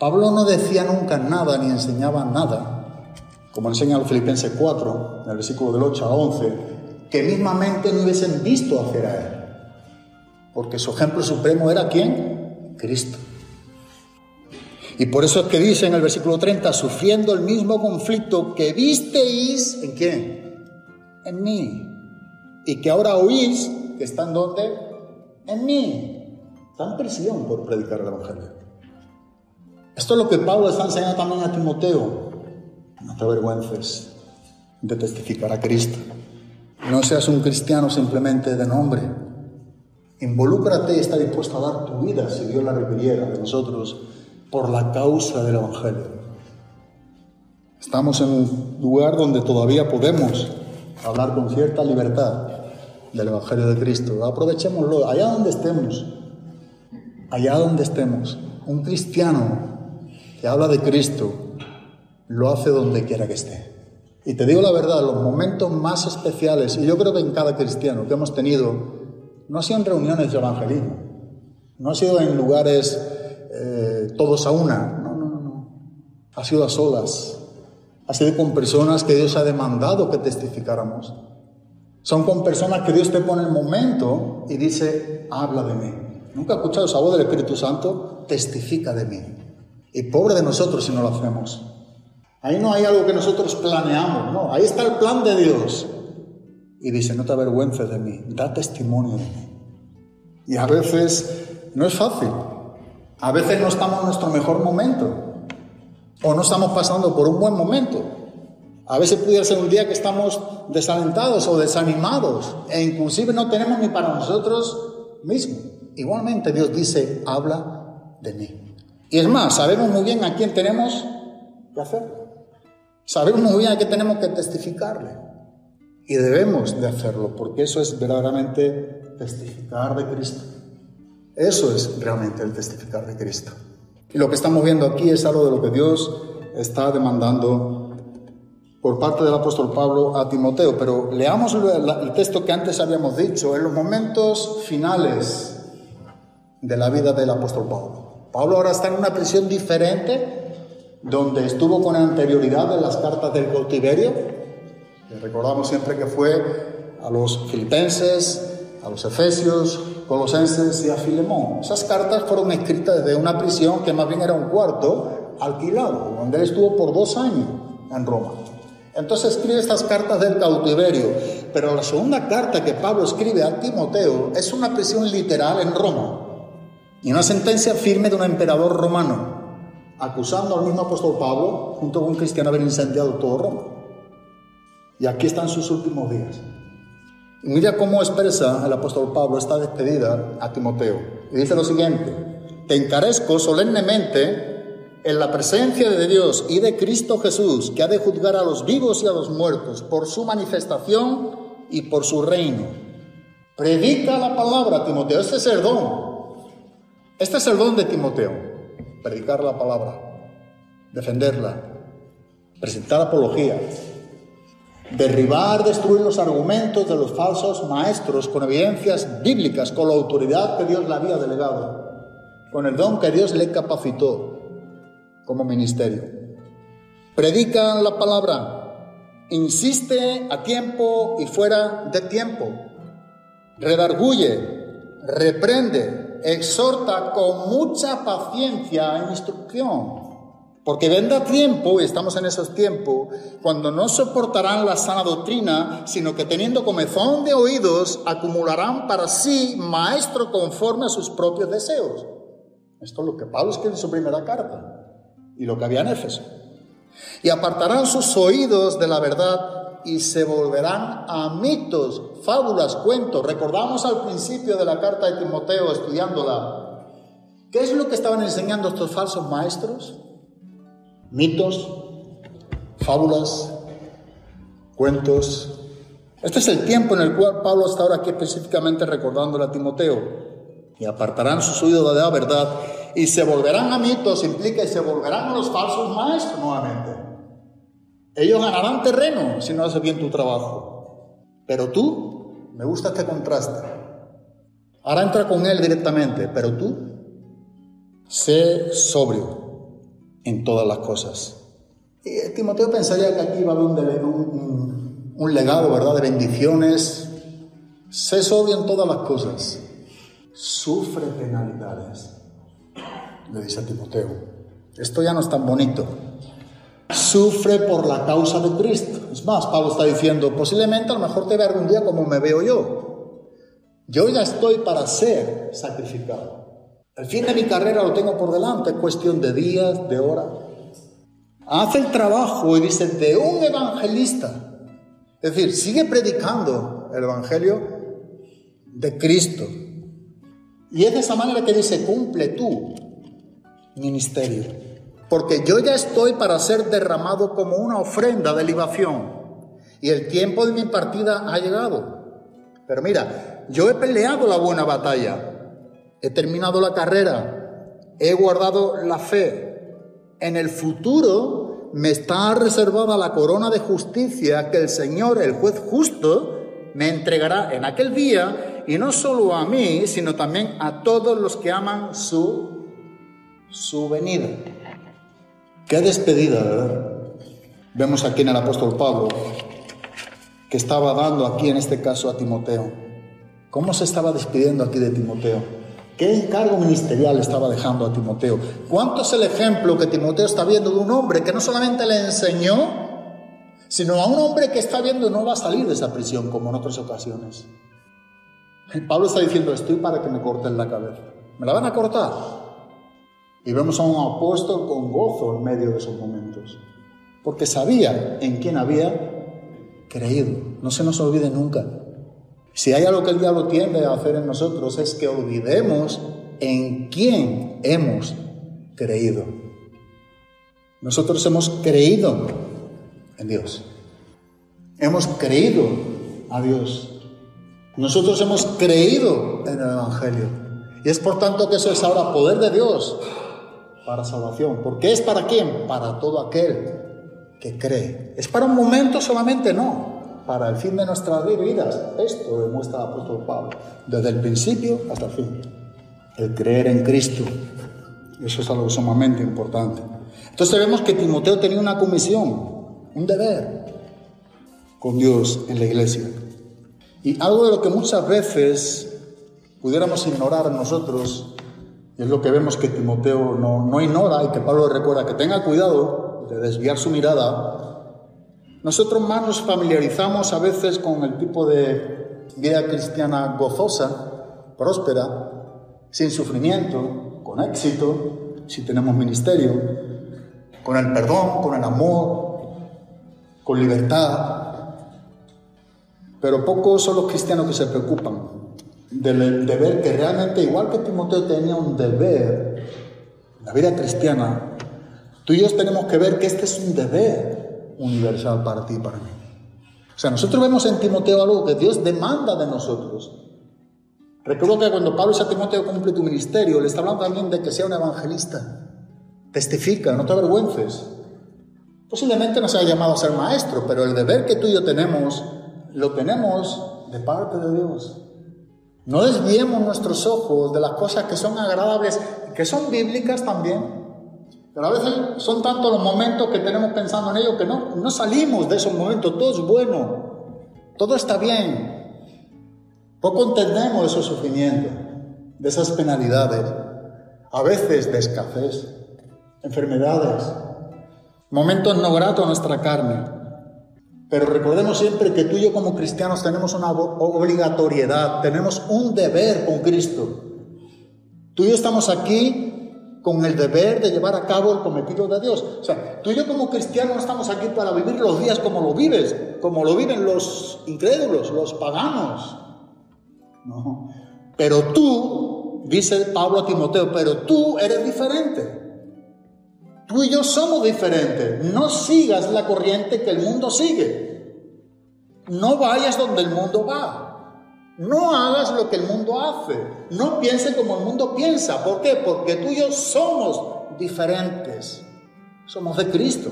Pablo no decía nunca nada ni enseñaba nada, como enseña el Filipenses 4, en el versículo del 8 a 11, que mismamente no hubiesen visto hacer a Él. Porque su ejemplo supremo era quién? Cristo. Y por eso es que dice en el versículo 30, sufriendo el mismo conflicto que visteis, ¿en quién? En mí. Y que ahora oís, que está en dónde? En mí. Está en prisión por predicar el Evangelio. Esto es lo que Pablo está enseñando también a Timoteo. No te avergüences de testificar a Cristo. No seas un cristiano simplemente de nombre. Involúcrate y está dispuesto a dar tu vida, si Dios la requiriera de nosotros, por la causa del Evangelio. Estamos en un lugar donde todavía podemos hablar con cierta libertad del Evangelio de Cristo. Aprovechémoslo, allá donde estemos, allá donde estemos. Un cristiano que habla de Cristo lo hace donde quiera que esté. Y te digo la verdad, los momentos más especiales, y yo creo que en cada cristiano que hemos tenido, no ha sido en reuniones de evangelismo, no ha sido en lugares eh, todos a una, no, no, no. Ha sido a solas, ha sido con personas que Dios ha demandado que testificáramos. Son con personas que Dios te pone el momento y dice, habla de mí. ¿Nunca has escuchado esa voz del Espíritu Santo? Testifica de mí. Y pobre de nosotros si no lo hacemos. Ahí no hay algo que nosotros planeamos, no, ahí está el plan de Dios. Y dice, no te avergüences de mí, da testimonio de mí. Y a veces no es fácil, a veces no estamos en nuestro mejor momento. o no estamos pasando por un buen momento. A veces pudiera ser un día que estamos desalentados o desanimados e inclusive no tenemos ni para nosotros mismos. Igualmente Dios dice, habla de mí. Y es más, sabemos muy bien a quién tenemos que hacerlo. Sabemos muy bien a qué tenemos que testificarle. Y debemos de hacerlo, porque eso es verdaderamente testificar de Cristo. Eso es realmente el testificar de Cristo. Y lo que estamos viendo aquí es algo de lo que Dios está demandando por parte del apóstol Pablo a Timoteo. Pero leamos el texto que antes habíamos dicho, en los momentos finales de la vida del apóstol Pablo. Pablo ahora está en una prisión diferente, donde estuvo con anterioridad en las cartas del cautiverio. Recordamos siempre que fue a los filipenses, a los efesios, colosenses y a Filemón. Esas cartas fueron escritas desde una prisión que más bien era un cuarto alquilado, donde él estuvo por dos años en Roma. Entonces escribe estas cartas del cautiverio, pero la segunda carta que Pablo escribe a Timoteo es una prisión literal en Roma y una sentencia firme de un emperador romano, acusando al mismo apóstol Pablo, junto con un cristiano, haber incendiado todo Roma. Y aquí están sus últimos días. Y mira cómo expresa el apóstol Pablo esta despedida a Timoteo. Y dice lo siguiente, te encarezco solemnemente en la presencia de Dios y de Cristo Jesús, que ha de juzgar a los vivos y a los muertos por su manifestación y por su reino. Predica la palabra, Timoteo. Este es el don. Este es el don de Timoteo. Predicar la palabra, defenderla, presentar apología, derribar, destruir los argumentos de los falsos maestros con evidencias bíblicas, con la autoridad que Dios le había delegado, con el don que Dios le capacitó como ministerio. Predica la palabra, insiste a tiempo y fuera de tiempo, redarguye, reprende, exhorta con mucha paciencia e instrucción. Porque vendrá tiempo, y estamos en esos tiempos, cuando no soportarán la sana doctrina, sino que teniendo comezón de oídos, acumularán para sí maestro conforme a sus propios deseos. Esto es lo que Pablo escribe en su primera carta y lo que había en Éfeso. Y apartarán sus oídos de la verdad y se volverán a mitos, fábulas, cuentos. Recordamos al principio de la carta de Timoteo estudiándola. ¿Qué es lo que estaban enseñando estos falsos maestros? Mitos, fábulas, cuentos. Este es el tiempo en el cual Pablo está ahora aquí específicamente recordándole a Timoteo. Y apartarán sus oídos de la verdad y se volverán a mitos, implica y se volverán a los falsos maestros nuevamente. Ellos ganarán terreno si no haces bien tu trabajo. Pero tú, me gusta este contraste. Ahora entra con él directamente, pero tú, sé sobrio en todas las cosas. Y Timoteo pensaría que aquí va a haber un, un, un legado, ¿verdad?, de bendiciones. Sé sobrio en todas las cosas. Sufre penalidades le dice a Timoteo. Esto ya no es tan bonito. Sufre por la causa de Cristo. Es más, Pablo está diciendo, posiblemente a lo mejor te vea algún día como me veo yo. Yo ya estoy para ser sacrificado. El fin de mi carrera lo tengo por delante, es cuestión de días, de horas. Hace el trabajo y dice, de un evangelista. Es decir, sigue predicando el evangelio de Cristo. Y es de esa manera que dice, cumple tú ministerio. Porque yo ya estoy para ser derramado como una ofrenda de libación. Y el tiempo de mi partida ha llegado. Pero mira, yo he peleado la buena batalla. He terminado la carrera. He guardado la fe. En el futuro me está reservada la corona de justicia que el Señor, el juez justo, me entregará en aquel día, y no solo a mí, sino también a todos los que aman su su venida. Qué despedida, ¿verdad? Vemos aquí en el apóstol Pablo que estaba dando aquí en este caso a Timoteo. ¿Cómo se estaba despidiendo aquí de Timoteo? ¿Qué encargo ministerial estaba dejando a Timoteo? ¿Cuánto es el ejemplo que Timoteo está viendo de un hombre que no solamente le enseñó, sino a un hombre que está viendo no va a salir de esa prisión como en otras ocasiones? Pablo está diciendo, estoy para que me corten la cabeza. ¿Me la van a cortar? Y vemos a un apóstol con gozo en medio de esos momentos, porque sabía en quién había creído. No se nos olvide nunca. Si hay algo que el diablo tiende a hacer en nosotros es que olvidemos en quién hemos creído. Nosotros hemos creído en Dios. Hemos creído a Dios. Nosotros hemos creído en el Evangelio. Y es por tanto que eso es ahora poder de Dios para salvación. Porque es para quién? Para todo aquel que cree. ¿Es para un momento solamente? No. Para el fin de nuestras vidas. Esto demuestra el apóstol Pablo. Desde el principio hasta el fin. El creer en Cristo. Eso es algo sumamente importante. Entonces vemos que Timoteo tenía una comisión, un deber con Dios en la iglesia. Y algo de lo que muchas veces pudiéramos ignorar nosotros, y es lo que vemos que Timoteo no, no ignora y que Pablo recuerda que tenga cuidado de desviar su mirada, nosotros más nos familiarizamos a veces con el tipo de vida cristiana gozosa, próspera, sin sufrimiento, con éxito, si tenemos ministerio, con el perdón, con el amor, con libertad. Pero pocos son los cristianos que se preocupan del deber que realmente, igual que Timoteo tenía un deber, la vida cristiana, tú y yo tenemos que ver que este es un deber universal para ti y para mí. O sea, nosotros vemos en Timoteo algo que Dios demanda de nosotros. Recuerdo que cuando Pablo dice a Timoteo cumple tu ministerio, le está hablando también de que sea un evangelista. Testifica, no te avergüences. Posiblemente no se haya llamado a ser maestro, pero el deber que tú y yo tenemos, lo tenemos de parte de Dios. No desviemos nuestros ojos de las cosas que son agradables, que son bíblicas también. Pero a veces son tantos los momentos que tenemos pensando en ello que no, no salimos de esos momentos. Todo es bueno, todo está bien. Poco entendemos de esos sufrimientos, de esas penalidades, a veces de escasez, enfermedades, momentos no gratos a nuestra carne. Pero recordemos siempre que tú y yo como cristianos tenemos una obligatoriedad, tenemos un deber con Cristo. Tú y yo estamos aquí con el deber de llevar a cabo el cometido de Dios. O sea, tú y yo como cristianos no estamos aquí para vivir los días como lo vives, como lo viven los incrédulos, los paganos. No. Pero tú, dice Pablo a Timoteo, pero tú eres diferente. Tú y yo somos diferentes. No sigas la corriente que el mundo sigue. No vayas donde el mundo va. No hagas lo que el mundo hace. No pienses como el mundo piensa. ¿Por qué? Porque tú y yo somos diferentes. Somos de Cristo.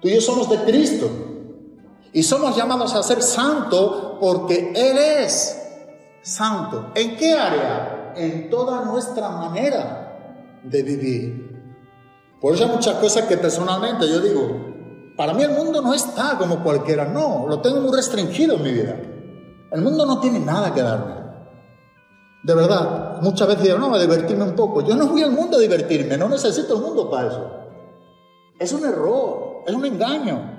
Tú y yo somos de Cristo. Y somos llamados a ser santos porque Él es santo. ¿En qué área? En toda nuestra manera de vivir. Por eso hay muchas cosas que personalmente yo digo, para mí el mundo no está como cualquiera, no, lo tengo muy restringido en mi vida. El mundo no tiene nada que darme. De verdad, muchas veces digo, no, a divertirme un poco. Yo no voy al mundo a divertirme, no necesito el mundo para eso. Es un error, es un engaño.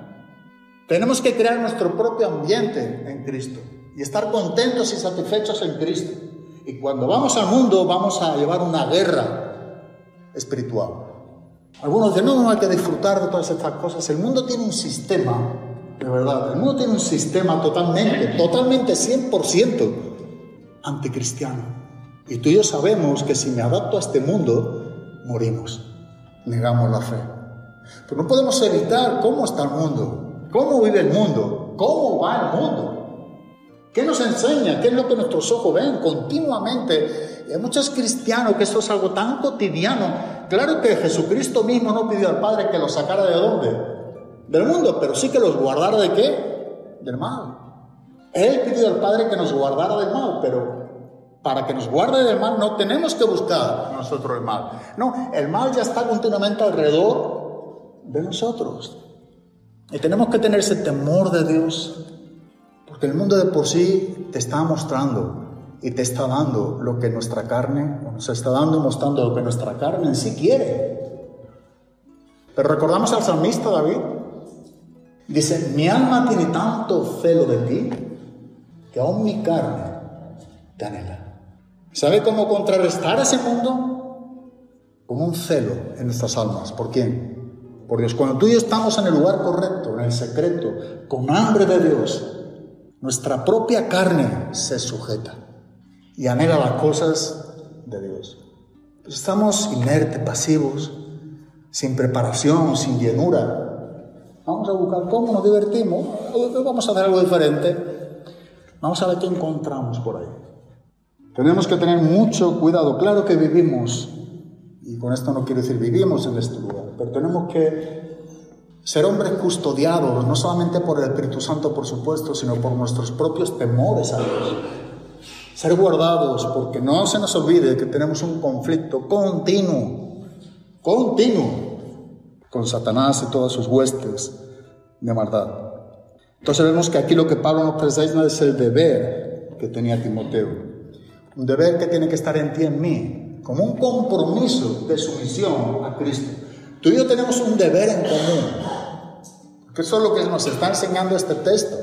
Tenemos que crear nuestro propio ambiente en Cristo y estar contentos y satisfechos en Cristo. Y cuando vamos al mundo vamos a llevar una guerra espiritual. Algunos dicen, no, no hay que disfrutar de todas estas cosas. El mundo tiene un sistema, de verdad, el mundo tiene un sistema totalmente, totalmente 100% anticristiano. Y tú y yo sabemos que si me adapto a este mundo, morimos, negamos la fe. Pero no podemos evitar cómo está el mundo, cómo vive el mundo, cómo va el mundo. ¿Qué nos enseña? ¿Qué es lo que nuestros ojos ven continuamente? Hay muchos cristianos que esto es algo tan cotidiano. Claro que Jesucristo mismo no pidió al Padre que los sacara de dónde? Del mundo, pero sí que los guardara de qué? Del mal. Él pidió al Padre que nos guardara del mal, pero para que nos guarde del mal no tenemos que buscar nosotros el mal. No, el mal ya está continuamente alrededor de nosotros. Y tenemos que tener ese temor de Dios, porque el mundo de por sí te está mostrando y te está dando lo que nuestra carne, nos está dando y mostrando lo que nuestra carne en sí quiere. Pero recordamos al salmista David. Dice, mi alma tiene tanto celo de ti que aún mi carne te anhela. ¿Sabe cómo contrarrestar ese mundo? con un celo en nuestras almas. ¿Por quién? Por Dios. Cuando tú y yo estamos en el lugar correcto, en el secreto, con hambre de Dios, nuestra propia carne se sujeta y anhela las cosas de Dios. Pues estamos inertes, pasivos, sin preparación, sin llenura. Vamos a buscar cómo nos divertimos. Vamos a hacer algo diferente. Vamos a ver qué encontramos por ahí. Tenemos que tener mucho cuidado. Claro que vivimos, y con esto no quiero decir vivimos en este lugar, pero tenemos que ser hombres custodiados, no solamente por el Espíritu Santo, por supuesto, sino por nuestros propios temores a Dios. Ser guardados, porque no se nos olvide que tenemos un conflicto continuo, continuo, con Satanás y todas sus huestes de maldad. Entonces vemos que aquí lo que Pablo nos presenta es el deber que tenía Timoteo. Un deber que tiene que estar en ti y en mí, como un compromiso de sumisión a Cristo. Tú y yo tenemos un deber en común, que eso es lo que nos está enseñando este texto.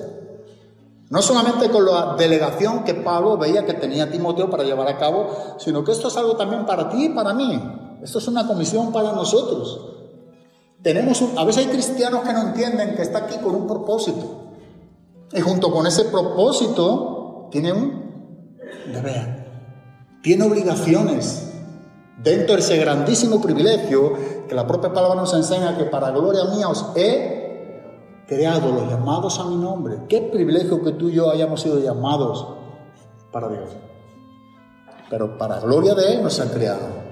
No solamente con la delegación que Pablo veía que tenía Timoteo para llevar a cabo, sino que esto es algo también para ti y para mí. Esto es una comisión para nosotros. Tenemos a veces hay cristianos que no entienden que está aquí con un propósito. Y junto con ese propósito tiene un deber. Tiene obligaciones. Dentro de ese grandísimo privilegio que la propia palabra nos enseña que para gloria mía os he creado, los llamados a mi nombre. Qué privilegio que tú y yo hayamos sido llamados para Dios. Pero para gloria de Él nos ha creado.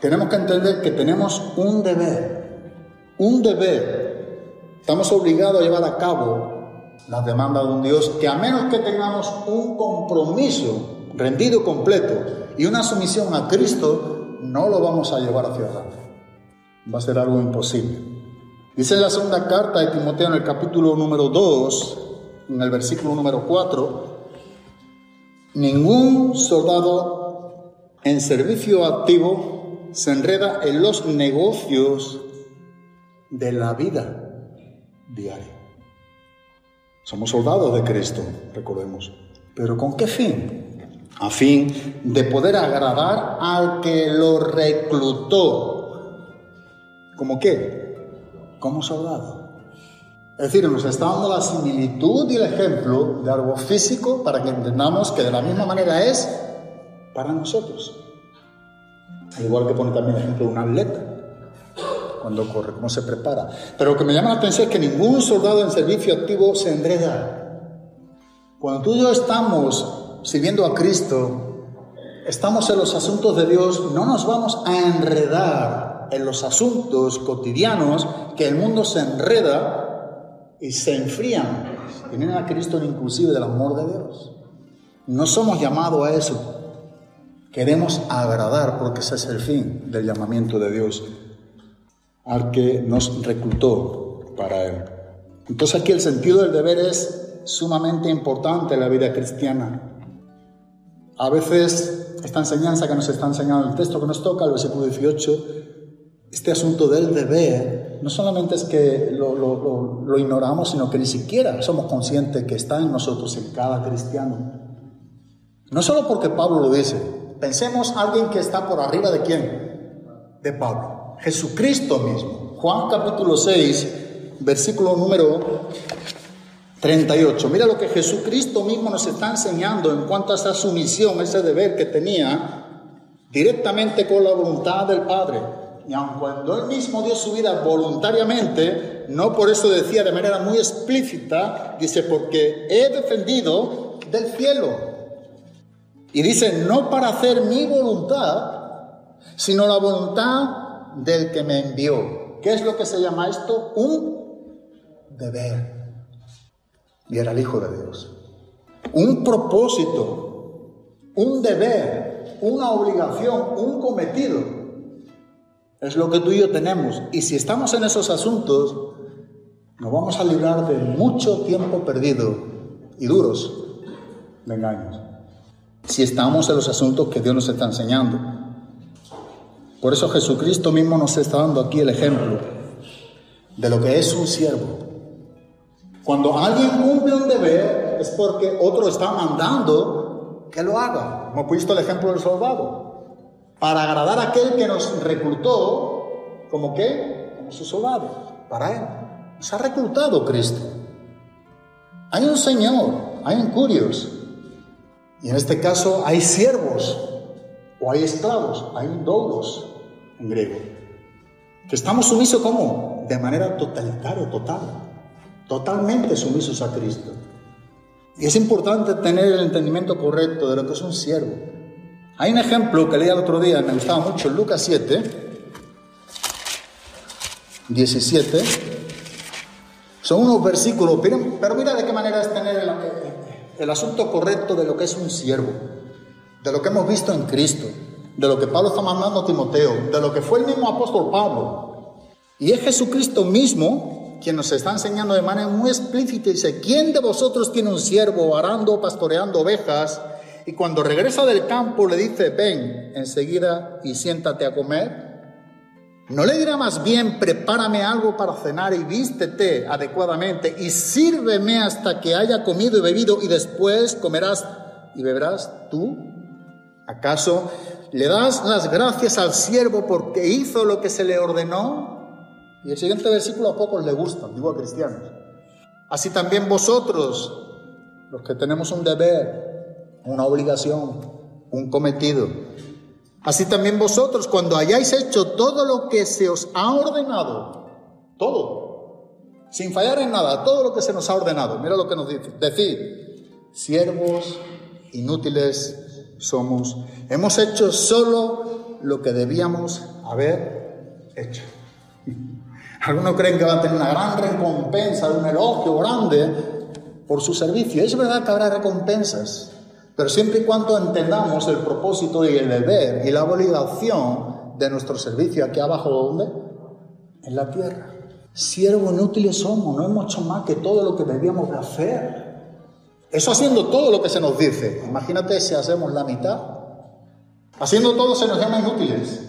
Tenemos que entender que tenemos un deber, un deber. Estamos obligados a llevar a cabo las demandas de un Dios que a menos que tengamos un compromiso rendido completo y una sumisión a Cristo, no lo vamos a llevar hacia adelante. Va a ser algo imposible. Dice en la segunda carta de Timoteo en el capítulo número 2, en el versículo número 4, ningún soldado en servicio activo se enreda en los negocios de la vida diaria. Somos soldados de Cristo, recordemos. ¿Pero con qué fin? A fin de poder agradar al que lo reclutó. ¿Cómo qué? Como soldado. Es decir, nos está dando la similitud y el ejemplo de algo físico para que entendamos que de la misma manera es para nosotros. Al igual que pone también el ejemplo de un atleta cuando corre, cómo se prepara. Pero lo que me llama la atención es que ningún soldado en servicio activo se enreda. Cuando tú y yo estamos sirviendo a Cristo, estamos en los asuntos de Dios, no nos vamos a enredar en los asuntos cotidianos que el mundo se enreda y se enfrían. Tienen a Cristo inclusive del amor de Dios. No somos llamados a eso. Queremos agradar porque ese es el fin del llamamiento de Dios al que nos reclutó para Él. Entonces aquí el sentido del deber es sumamente importante en la vida cristiana. A veces esta enseñanza que nos está enseñando el texto que nos toca, el versículo 18, este asunto del deber, no solamente es que lo, lo- lo- lo ignoramos, sino que ni siquiera somos conscientes que está en nosotros, en cada cristiano. No solo porque Pablo lo dice, pensemos alguien que está por arriba de quién? De Pablo, Jesucristo mismo. Juan capítulo 6, versículo número 38. Mira lo que Jesucristo mismo nos está enseñando en cuanto a esa sumisión, ese deber que tenía directamente con la voluntad del Padre. Y aun cuando él mismo dio su vida voluntariamente, no por eso decía de manera muy explícita, dice, porque he defendido del cielo. Y dice, no para hacer mi voluntad, sino la voluntad del que me envió. ¿Qué es lo que se llama esto? Un deber. Y era el Hijo de Dios. Un propósito, un deber, una obligación, un cometido. Es lo que tú y yo tenemos. Y si estamos en esos asuntos, nos vamos a librar de mucho tiempo perdido y duros de engaños. Si estamos en los asuntos que Dios nos está enseñando. Por eso Jesucristo mismo nos está dando aquí el ejemplo de lo que es un siervo. Cuando alguien cumple un deber es porque otro está mandando que lo haga. Hemos visto el ejemplo del soldado. para agradar a aquel que nos reclutó como qué, como su soldado, para él. Nos ha reclutado Cristo. Hay un Señor, hay un curios, y en este caso hay siervos o hay esclavos, hay un doulos en griego, que estamos sumisos como? De manera totalitaria, total, totalmente sumisos a Cristo. Y es importante tener el entendimiento correcto de lo que es un siervo. Hay un ejemplo que leí el otro día, me gustaba mucho, Lucas 7, 17. Son unos versículos, pero, mira de qué manera es tener el asunto correcto de lo que es un siervo, de lo que hemos visto en Cristo, de lo que Pablo está mandando a Timoteo, de lo que fue el mismo apóstol Pablo. Y es Jesucristo mismo quien nos está enseñando de manera muy explícita. Dice, ¿quién de vosotros tiene un siervo arando, pastoreando ovejas? Y cuando regresa del campo le dice, ven enseguida y siéntate a comer. ¿No le dirá más bien, prepárame algo para cenar y vístete adecuadamente y sírveme hasta que haya comido y bebido y después comerás y beberás tú? ¿Acaso le das las gracias al siervo porque hizo lo que se le ordenó? Y el siguiente versículo a pocos le gusta, digo a cristianos. Así también vosotros, los que tenemos un deber, una obligación, un cometido, Así también vosotros, cuando hayáis hecho todo lo que se os ha ordenado, todo, sin fallar en nada, todo lo que se nos ha ordenado, mira lo que nos dice, decir, siervos inútiles somos, hemos hecho solo lo que debíamos haber hecho. Algunos creen que van a tener una gran recompensa, un elogio grande por su servicio. Es verdad que habrá recompensas, pero siempre y cuando entendamos el propósito y el deber y la obligación de nuestro servicio aquí abajo, ¿dónde? En la tierra. Siervos inútiles somos, no hemos hecho más que todo lo que debíamos de hacer. Eso haciendo todo lo que se nos dice. Imagínate si hacemos la mitad. Haciendo todo se nos llama inútiles,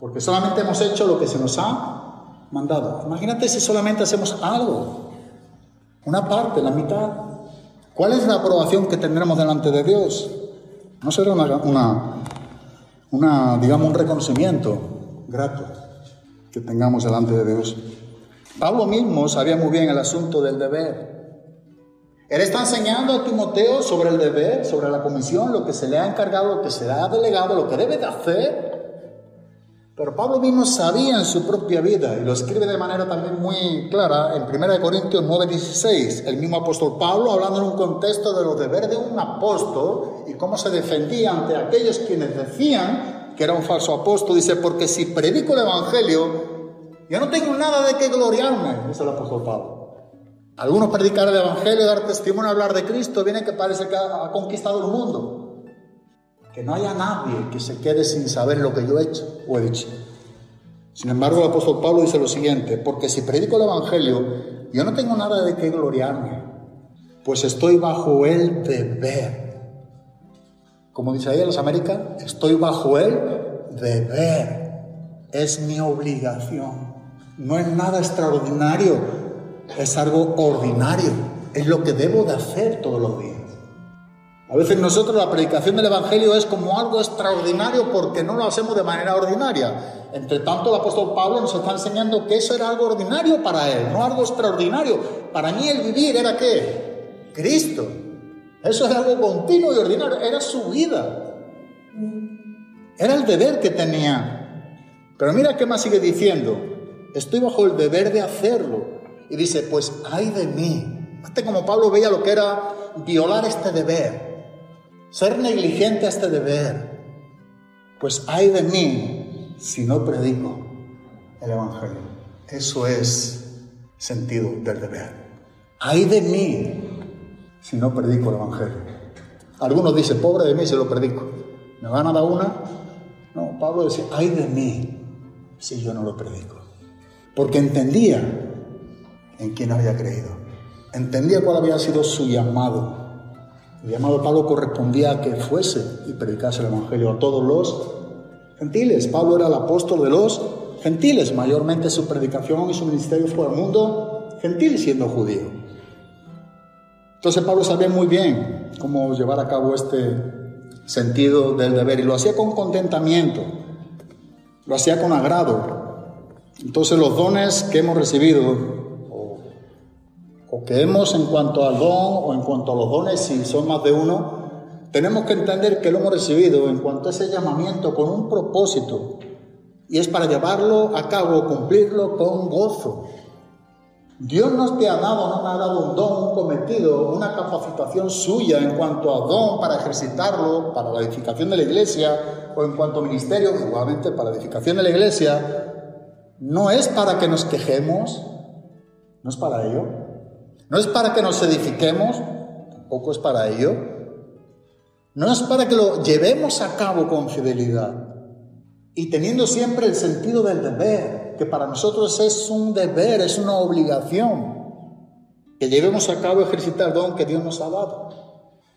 porque solamente hemos hecho lo que se nos ha mandado. Imagínate si solamente hacemos algo, una parte, la mitad. ¿Cuál es la aprobación que tendremos delante de Dios? No será una, una, una, digamos, un reconocimiento grato que tengamos delante de Dios. Pablo mismo sabía muy bien el asunto del deber. Él está enseñando a Timoteo sobre el deber, sobre la comisión, lo que se le ha encargado, lo que se le ha delegado, lo que debe de hacer. Pero Pablo mismo sabía en su propia vida, y lo escribe de manera también muy clara en 1 Corintios 9:16, el mismo apóstol Pablo hablando en un contexto de los deberes de un apóstol y cómo se defendía ante aquellos quienes decían que era un falso apóstol. Dice, porque si predico el Evangelio, yo no tengo nada de qué gloriarme, dice el apóstol Pablo. Algunos predicar el Evangelio, dar testimonio, hablar de Cristo, viene que parece que ha conquistado el mundo. Que no haya nadie que se quede sin saber lo que yo he hecho o he dicho. Sin embargo, el apóstol Pablo dice lo siguiente, porque si predico el Evangelio, yo no tengo nada de qué gloriarme, pues estoy bajo el deber. Como dice ahí en las Américas, estoy bajo el deber. Es mi obligación. No es nada extraordinario, es algo ordinario. Es lo que debo de hacer todos los días. A veces nosotros la predicación del Evangelio es como algo extraordinario porque no lo hacemos de manera ordinaria. Entre tanto, el apóstol Pablo nos está enseñando que eso era algo ordinario para él, no algo extraordinario. Para mí el vivir era qué? Cristo. Eso era algo continuo y ordinario, era su vida. Era el deber que tenía. Pero mira qué más sigue diciendo. Estoy bajo el deber de hacerlo. Y dice, pues ay de mí. Fíjate como Pablo veía lo que era violar este deber ser negligente a este deber, pues hay de mí si no predico el Evangelio. Eso es sentido del deber. Hay de mí si no predico el Evangelio. Algunos dicen, pobre de mí si lo predico. ¿Me van a dar una? No, Pablo decía, hay de mí si yo no lo predico. Porque entendía en quién había creído. Entendía cuál había sido su llamado el llamado Pablo correspondía a que fuese y predicase el Evangelio a todos los gentiles. Pablo era el apóstol de los gentiles. Mayormente su predicación y su ministerio fue al mundo gentil siendo judío. Entonces Pablo sabía muy bien cómo llevar a cabo este, sentido del deber y lo hacía con contentamiento, lo hacía con agrado. Entonces los dones que hemos recibido o que hemos en cuanto al don o en cuanto a los dones, si son más de uno, tenemos que entender que lo hemos recibido en cuanto a ese llamamiento con un propósito y es para llevarlo a cabo, cumplirlo con gozo. Dios nos te ha dado, no me ha dado un don, un cometido, una capacitación suya en cuanto a don para ejercitarlo, para la edificación de la iglesia, o en cuanto a ministerio, igualmente para la edificación de la iglesia, no es para que nos quejemos, no es para ello, no es para que nos edifiquemos, tampoco es para ello, no es para que lo llevemos a cabo con fidelidad y teniendo siempre el sentido del deber, que para nosotros es un deber, es una obligación, que llevemos a cabo ejercitar el don que Dios nos ha dado.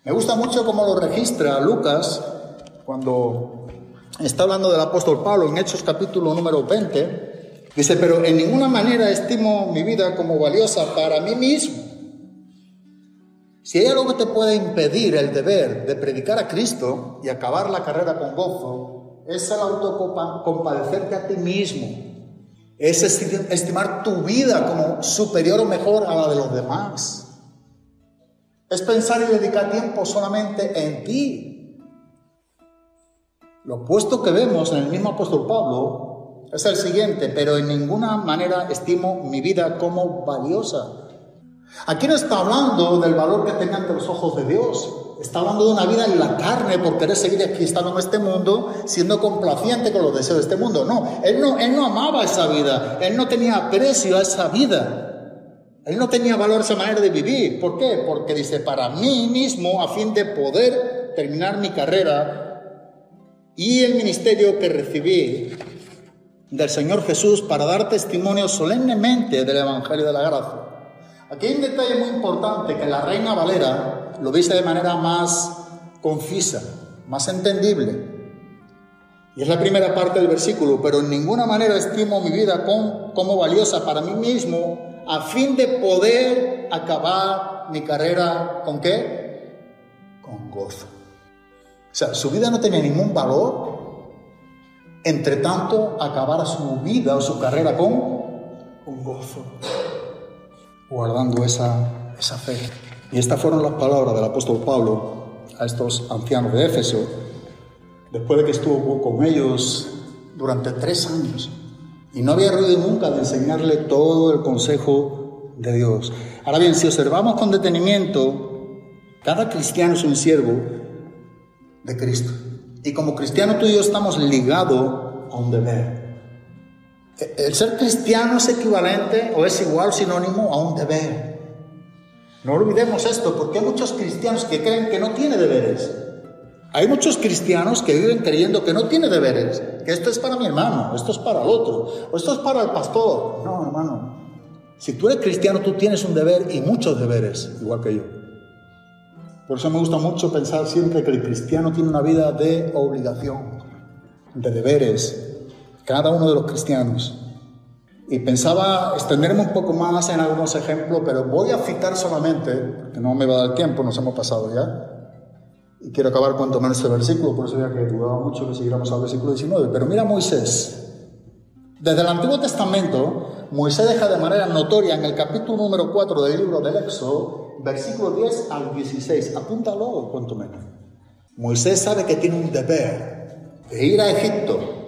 Me gusta mucho cómo lo registra Lucas cuando está hablando del apóstol Pablo en Hechos capítulo número 20. Dice, pero en ninguna manera estimo mi vida como valiosa para mí mismo. Si hay algo que te puede impedir el deber de predicar a Cristo y acabar la carrera con gozo, es el autocompadecerte a ti mismo, es estimar tu vida como superior o mejor a la de los demás. Es pensar y dedicar tiempo solamente en ti. Lo opuesto que vemos en el mismo apóstol Pablo es el siguiente, pero en ninguna manera estimo mi vida como valiosa. Aquí no está hablando del valor que tenga ante los ojos de Dios. Está hablando de una vida en la carne por querer seguir aquí estando en este mundo, siendo complaciente con los deseos de este mundo. No, él no, él no amaba esa vida, él no tenía aprecio a esa vida. Él no tenía valor esa manera de vivir. ¿Por qué? Porque dice, para mí mismo, a fin de poder terminar mi carrera y el ministerio que recibí del Señor Jesús para dar testimonio solemnemente del Evangelio de la Gracia. Aquí hay un detalle muy importante que la Reina Valera lo dice de manera más concisa, más entendible. Y es la primera parte del versículo, pero en ninguna manera estimo mi vida como valiosa para mí mismo a fin de poder acabar mi carrera con qué? Con gozo. O sea, su vida no tenía ningún valor, entre tanto acabara su vida o su carrera con, con gozo guardando esa, esa fe. Y estas fueron las palabras del apóstol Pablo a estos ancianos de Éfeso, después de que estuvo con ellos durante tres años. Y no había ruido nunca de enseñarle todo el consejo de Dios. Ahora bien, si observamos con detenimiento, cada cristiano es un siervo de Cristo. Y como cristiano tú y yo estamos ligados a un deber. El ser cristiano es equivalente o es igual sinónimo a un deber. No olvidemos esto, porque hay muchos cristianos que creen que no tiene deberes. Hay muchos cristianos que viven creyendo que no tiene deberes, que esto es para mi hermano, esto es para el otro, o esto es para el pastor. No, hermano. Si tú eres cristiano, tú tienes un deber y muchos deberes, igual que yo. Por eso me gusta mucho pensar siempre que el cristiano tiene una vida de obligación, de deberes, cada uno de los cristianos. Y pensaba extenderme un poco más en algunos ejemplos, pero voy a citar solamente, porque no me va a dar tiempo, nos hemos pasado ya. Y quiero acabar cuanto menos este versículo, por eso ya que dudaba mucho que siguiéramos al versículo 19. Pero mira Moisés. Desde el Antiguo Testamento, Moisés deja de manera notoria en el capítulo número 4 del libro del Éxodo, versículo 10 al 16. Apúntalo cuanto menos. Moisés sabe que tiene un deber de ir a Egipto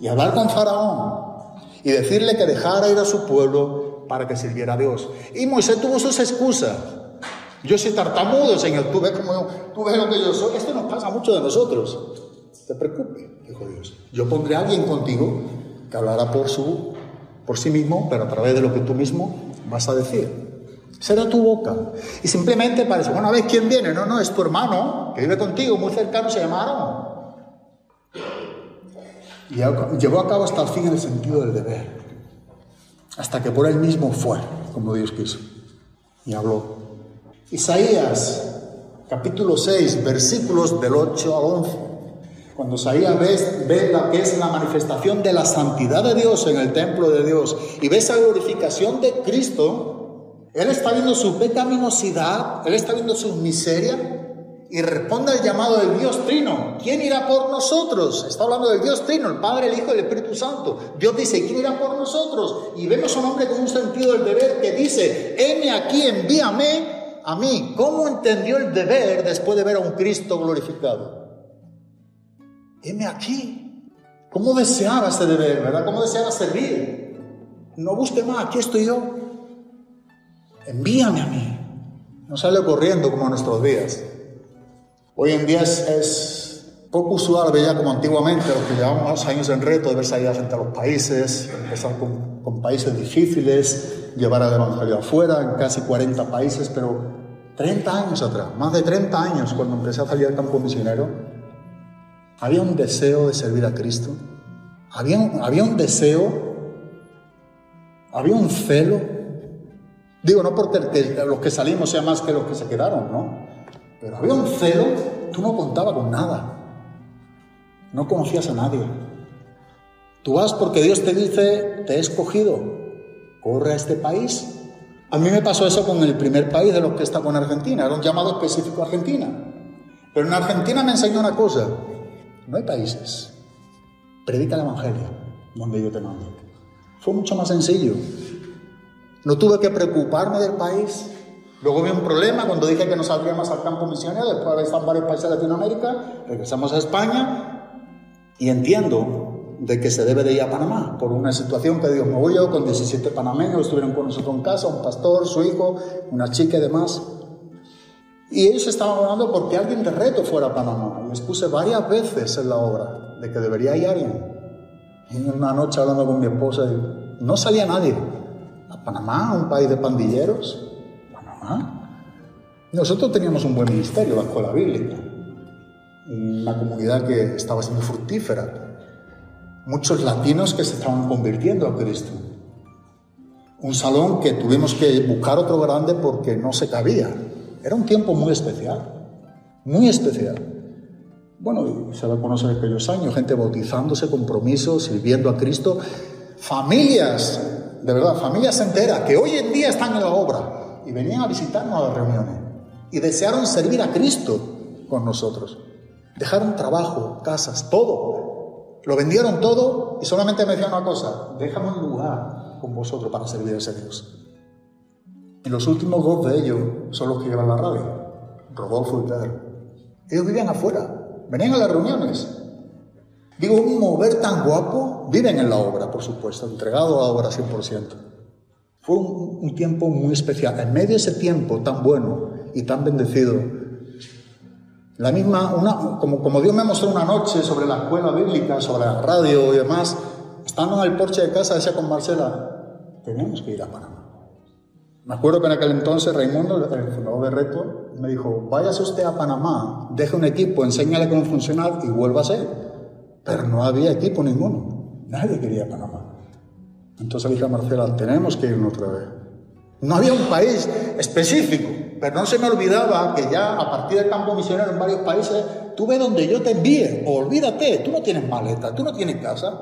y hablar con Faraón y decirle que dejara ir a su pueblo para que sirviera a Dios. Y Moisés tuvo sus excusas. Yo soy tartamudo, Señor, tú ves, como, tú ves lo que yo soy. Esto nos pasa mucho de nosotros. No te preocupes, dijo Dios. Yo pondré a alguien contigo que hablará por, su, por sí mismo, pero a través de lo que tú mismo vas a decir. Será tu boca. Y simplemente parece, bueno, a ver quién viene. No, no, es tu hermano que vive contigo, muy cercano, se llamaron. Y llevó a cabo hasta el fin el sentido del deber. Hasta que por él mismo fue, como Dios quiso. Y habló. Isaías, capítulo 6, versículos del 8 al 11. Cuando Isaías ve, ve la que es la manifestación de la santidad de Dios en el templo de Dios y ve esa glorificación de Cristo, él está viendo su pecaminosidad, él está viendo su miseria y responde al llamado del Dios Trino. ¿Quién irá por nosotros? Está hablando del Dios Trino, el Padre, el Hijo y el Espíritu Santo. Dios dice, ¿quién irá por nosotros? Y vemos a un hombre con un sentido del deber que dice, heme aquí, envíame a mí. ¿Cómo entendió el deber después de ver a un Cristo glorificado? Heme aquí. ¿Cómo deseaba ese deber, verdad? ¿Cómo deseaba servir? No busque más, aquí estoy yo. Envíame a mí. No sale corriendo como en nuestros días. Hoy en día es, es poco usual ver ya como antiguamente, los que llevamos años en reto, de ver salir frente a los países, empezar con, con países difíciles, llevar al Evangelio afuera, en casi 40 países, pero 30 años atrás, más de 30 años cuando empecé a salir al campo misionero, había un deseo de servir a Cristo, había un, había un deseo, había un celo. Digo, no porque los que salimos sean más que los que se quedaron, ¿no? Pero había un celo, tú no contabas con nada. No conocías a nadie. Tú vas porque Dios te dice, te he escogido, corre a este país. A mí me pasó eso con el primer país de los que está con Argentina, era un llamado específico a Argentina. Pero en Argentina me enseñó una cosa, no hay países, predica el Evangelio donde yo te mando. Fue mucho más sencillo. No tuve que preocuparme del país, Luego vi un problema cuando dije que no saldríamos al campo misionero, después en varios países de Latinoamérica, regresamos a España y entiendo de que se debe de ir a Panamá por una situación que Dios me yo con 17 panameños, estuvieron con nosotros en casa, un pastor, su hijo, una chica y demás. Y ellos estaban hablando porque alguien de reto fuera a Panamá. Les puse varias veces en la obra de que debería ir alguien. Y una noche hablando con mi esposa, no salía nadie. A Panamá, un país de pandilleros. Nosotros teníamos un buen ministerio, la escuela bíblica, una comunidad que estaba siendo fructífera, muchos latinos que se estaban convirtiendo a Cristo, un salón que tuvimos que buscar otro grande porque no se cabía. Era un tiempo muy especial, muy especial. Bueno, se lo conoce de aquellos años, gente bautizándose, compromisos, sirviendo a Cristo, familias, de verdad, familias enteras que hoy en día están en la obra y venían a visitarnos a las reuniones y desearon servir a Cristo con nosotros. Dejaron trabajo, casas, todo. Lo vendieron todo y solamente me decían una cosa, déjame un lugar con vosotros para servir a ese Dios. Y los últimos dos de ellos son los que llevan la radio, Rodolfo y Pedro. Ellos vivían afuera, venían a las reuniones. Digo, un mover tan guapo, viven en la obra, por supuesto, entregado a la obra 100%. Fue un, tiempo muy especial. En medio de ese tiempo tan bueno, y tan bendecido. La misma, una, como, como Dios me mostró una noche sobre la escuela bíblica, sobre la radio y demás, estando en el porche de casa, decía con Marcela, tenemos que ir a Panamá. Me acuerdo que en aquel entonces Raimundo, el fundador de Reto, me dijo, váyase usted a Panamá, deje un equipo, enséñale cómo funciona y vuélvase. Pero no había equipo ninguno, nadie quería Panamá. Entonces le dije a Marcela, tenemos que irnos otra vez. No había un país específico, pero no se me olvidaba que ya a partir del campo misionero en varios países, tú ve donde yo te envíe, olvídate, tú no tienes maleta, tú no tienes casa.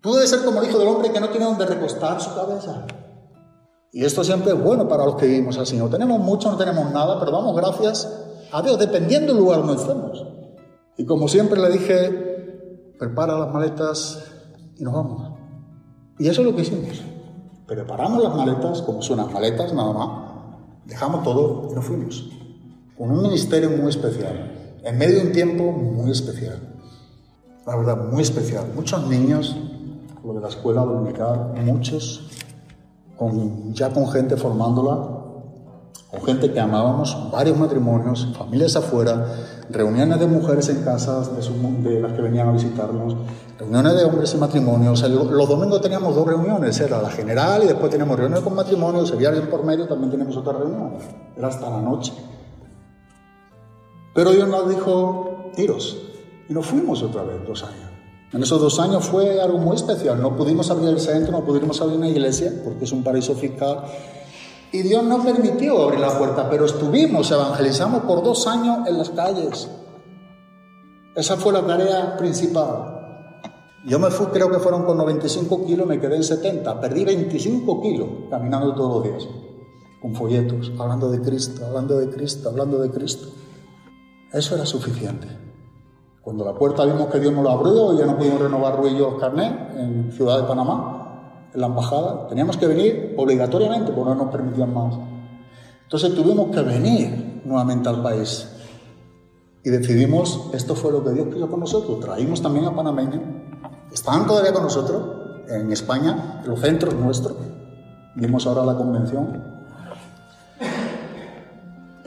Tú debes ser como el hijo del hombre que no tiene donde recostar su cabeza. Y esto siempre es bueno para los que vivimos así. No tenemos mucho, no tenemos nada, pero damos gracias a Dios, dependiendo del lugar donde estemos. Y como siempre le dije, prepara las maletas y nos vamos. Y eso es lo que hicimos. Preparamos las maletas, como son las maletas nada más, dejamos todo y nos fuimos. Con un ministerio muy especial, en medio de un tiempo muy especial. La verdad, muy especial. Muchos niños, lo de la escuela dominical, muchos, con, ya con gente formándola, con gente que amábamos, varios matrimonios, familias afuera, reuniones de mujeres en casas de, las que venían a visitarnos, reuniones de hombres en matrimonios. los domingos teníamos dos reuniones, era la general y después teníamos reuniones con matrimonios, si había alguien por medio también teníamos otra reunión, era hasta la noche. Pero Dios nos dijo, tiros, y nos fuimos otra vez, dos años. En esos dos años fue algo muy especial, no pudimos abrir el centro, no pudimos abrir una iglesia, porque es un paraíso fiscal, y Dios no permitió abrir la puerta, pero estuvimos, evangelizamos por dos años en las calles. Esa fue la tarea principal. Yo me fui, creo que fueron con 95 kilos, me quedé en 70. Perdí 25 kilos caminando todos los días, con folletos, hablando de Cristo, hablando de Cristo, hablando de Cristo. Eso era suficiente. Cuando la puerta vimos que Dios nos la abrió, ya no pudimos renovar Ruiz y yo los en Ciudad de Panamá, en la embajada, teníamos que venir obligatoriamente porque no nos permitían más. Entonces tuvimos que venir nuevamente al país. Y decidimos, esto fue lo que Dios quiso con nosotros. Traímos también a panameños. Están todavía con nosotros en España, en los centros nuestros. Vimos ahora la convención.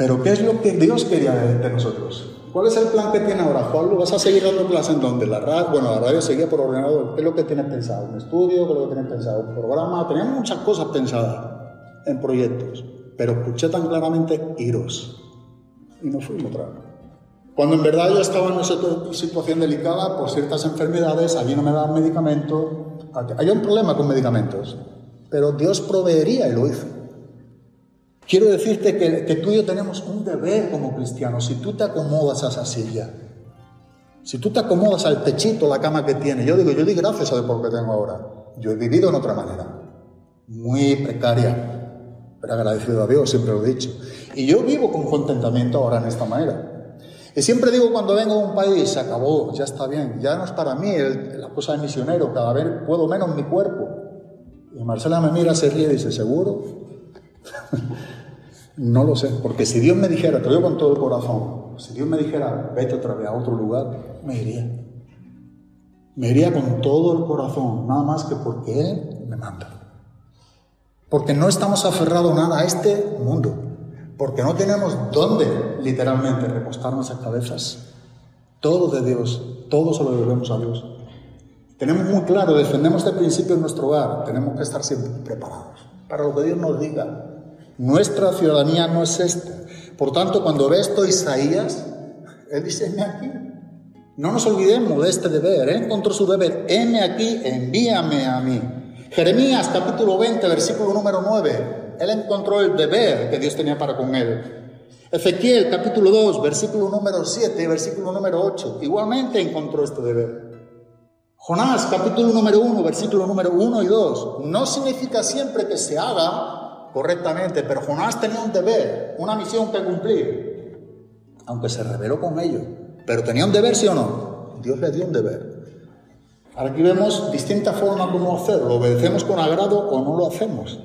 Pero ¿qué es lo que Dios quería de, nosotros? ¿Cuál es el plan que tiene ahora, Pablo? ¿Vas a seguir dando clase en donde? La radio, bueno, la radio seguía por ordenador. ¿Qué es lo que tienes pensado? ¿Un estudio? ¿Qué es lo que tienes pensado? ¿Un programa? Teníamos muchas cosas pensadas en proyectos. Pero escuché tan claramente iros. Y nos fuimos otra vez. Cuando en verdad yo estaba en una situ- situación delicada por ciertas enfermedades, allí no me daban medicamentos. Había un problema con medicamentos. Pero Dios proveería y lo hizo. Quiero decirte que, que tú y yo tenemos un deber como cristianos. Si tú te acomodas a esa silla, si tú te acomodas al techito, la cama que tienes, yo digo, yo di gracias a Dios por lo que tengo ahora. Yo he vivido en otra manera, muy precaria, pero agradecido a Dios, siempre lo he dicho. Y yo vivo con contentamiento ahora en esta manera. Y siempre digo cuando vengo a un país, se acabó, ya está bien, ya no es para mí el- la cosa de misionero, cada vez puedo menos mi cuerpo. Y Marcela me mira, se ríe y dice, ¿seguro? No lo sé, porque si Dios me dijera, te lo con todo el corazón, si Dios me dijera, vete otra vez a otro lugar, me iría. Me iría con todo el corazón, nada más que porque Él me manda. Porque no estamos aferrados nada a este mundo, porque no tenemos dónde literalmente recostar nuestras cabezas. Todo de Dios, todo se lo debemos a Dios. Tenemos muy claro, defendemos este principio en nuestro hogar, tenemos que estar siempre preparados para lo que Dios nos diga. Nuestra ciudadanía no es esta. Por tanto, cuando ve esto Isaías, él dice, heme aquí. No nos olvidemos de este deber. Él encontró su deber, heme aquí, envíame a mí. Jeremías capítulo 20, versículo número 9. Él encontró el deber que Dios tenía para con él. Ezequiel capítulo 2, versículo número 7 y versículo número 8. Igualmente encontró este deber. Jonás, capítulo número 1, versículo número 1 y 2. No significa siempre que se haga correctamente, pero Jonás tenía un deber, una misión que cumplir, aunque se rebeló con ello. Pero tenía un deber, sí o no. Dios le dio un deber. Ahora aquí vemos distintas formas como hacerlo. ¿Lo obedecemos con agrado o no lo hacemos?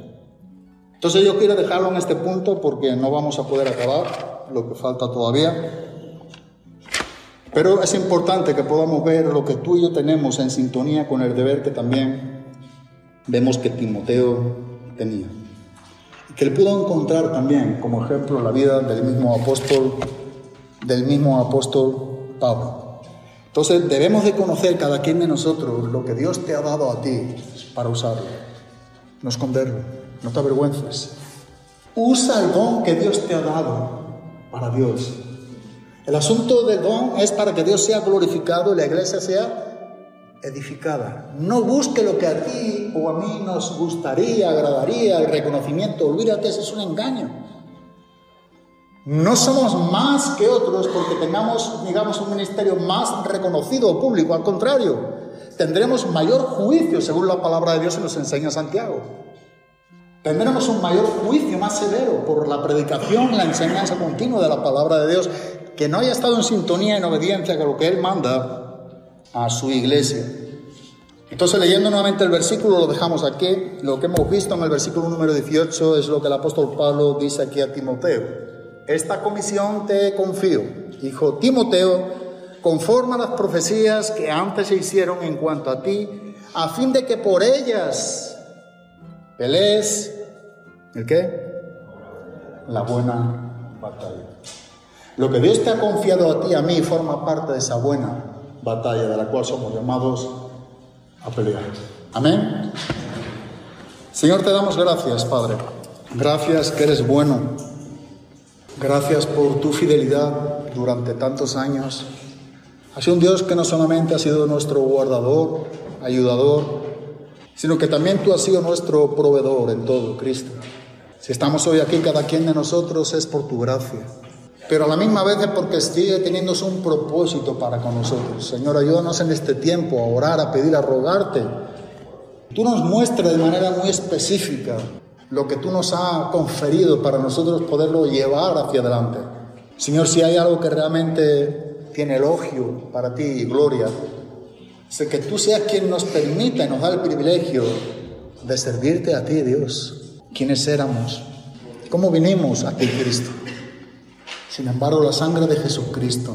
Entonces yo quiero dejarlo en este punto porque no vamos a poder acabar lo que falta todavía. Pero es importante que podamos ver lo que tú y yo tenemos en sintonía con el deber que también vemos que Timoteo tenía. Que él pudo encontrar también como ejemplo la vida del mismo apóstol, del mismo apóstol Pablo. Entonces debemos de conocer cada quien de nosotros lo que Dios te ha dado a ti para usarlo. No esconderlo, no te avergüences. Usa el don que Dios te ha dado para Dios. El asunto del don es para que Dios sea glorificado y la iglesia sea edificada. No busque lo que a ti o a mí nos gustaría, agradaría, el reconocimiento. Olvídate, ese es un engaño. No somos más que otros porque tengamos, digamos, un ministerio más reconocido o público. Al contrario, tendremos mayor juicio, según la palabra de Dios y nos enseña Santiago. Tendremos un mayor juicio más severo por la predicación, la enseñanza continua de la palabra de Dios, que no haya estado en sintonía, en obediencia con lo que Él manda a su iglesia. Entonces, leyendo nuevamente el versículo, lo dejamos aquí. Lo que hemos visto en el versículo número 18 es lo que el apóstol Pablo dice aquí a Timoteo. Esta comisión te confío, hijo Timoteo, conforme a las profecías que antes se hicieron en cuanto a ti, a fin de que por ellas pelees, ¿el qué? La buena batalla. Lo que Dios te ha confiado a ti, a mí, forma parte de esa buena batalla de la cual somos llamados a pelear. Amén. Señor, te damos gracias, Padre. Gracias que eres bueno. Gracias por tu fidelidad durante tantos años. Has sido un Dios que no solamente ha sido nuestro guardador, ayudador, sino que también tú has sido nuestro proveedor en todo, Cristo. Si estamos hoy aquí, cada quien de nosotros es por tu gracia, pero a la misma vez es porque sigue teniendo un propósito para con nosotros. Señor, ayúdanos en este tiempo a orar, a pedir, a rogarte. Tú nos muestres de manera muy específica lo que tú nos has conferido para nosotros poderlo llevar hacia adelante. Señor, si hay algo que realmente tiene elogio para ti y gloria, es que tú seas quien nos permita y nos da el privilegio de servirte a ti, Dios. ¿Quiénes éramos? ¿Cómo vinimos a ti, Cristo? Sin embargo, la sangre de Jesucristo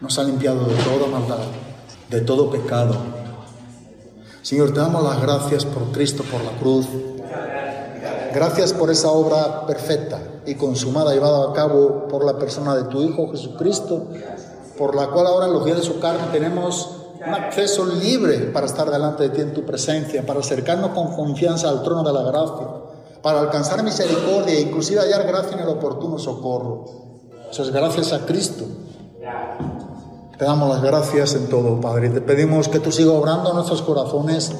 nos ha limpiado de toda maldad, de todo pecado. Señor, te damos las gracias por Cristo, por la cruz. Gracias por esa obra perfecta y consumada llevada a cabo por la persona de tu Hijo Jesucristo, por la cual ahora en los días de su carne tenemos un acceso libre para estar delante de ti en tu presencia, para acercarnos con confianza al trono de la gracia, para alcanzar misericordia e inclusive hallar gracia en el oportuno socorro. Eso es gracias a Cristo. Te damos las gracias en todo, Padre, te pedimos que tú sigas obrando en nuestros corazones,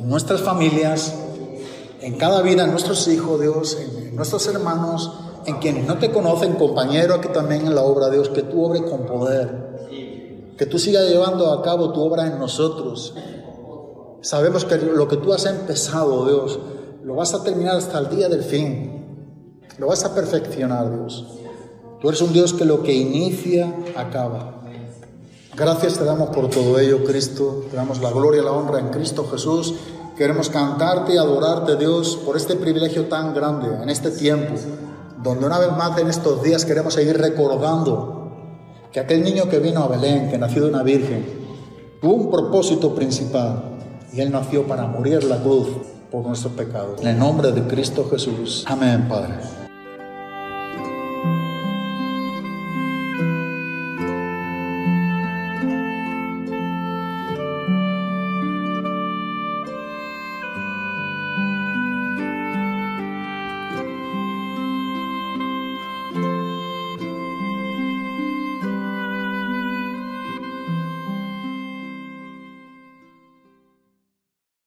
en nuestras familias, en cada vida, en nuestros hijos, Dios, en nuestros hermanos, en quienes no te conocen, compañeros, aquí también en la obra, Dios, que tú obres con poder, que tú sigas llevando a cabo tu obra en nosotros. Sabemos que lo que tú has empezado, Dios, lo vas a terminar hasta el día del fin, lo vas a perfeccionar, Dios. Tú eres un Dios que lo que inicia, acaba. Gracias te damos por todo ello, Cristo. Te damos la gloria y la honra en Cristo Jesús. Queremos cantarte y adorarte, Dios, por este privilegio tan grande en este tiempo, donde una vez más en estos días queremos seguir recordando que aquel niño que vino a Belén, que nació de una virgen, tuvo un propósito principal y él nació para morir la cruz por nuestros pecados. En el nombre de Cristo Jesús. Amén, Padre.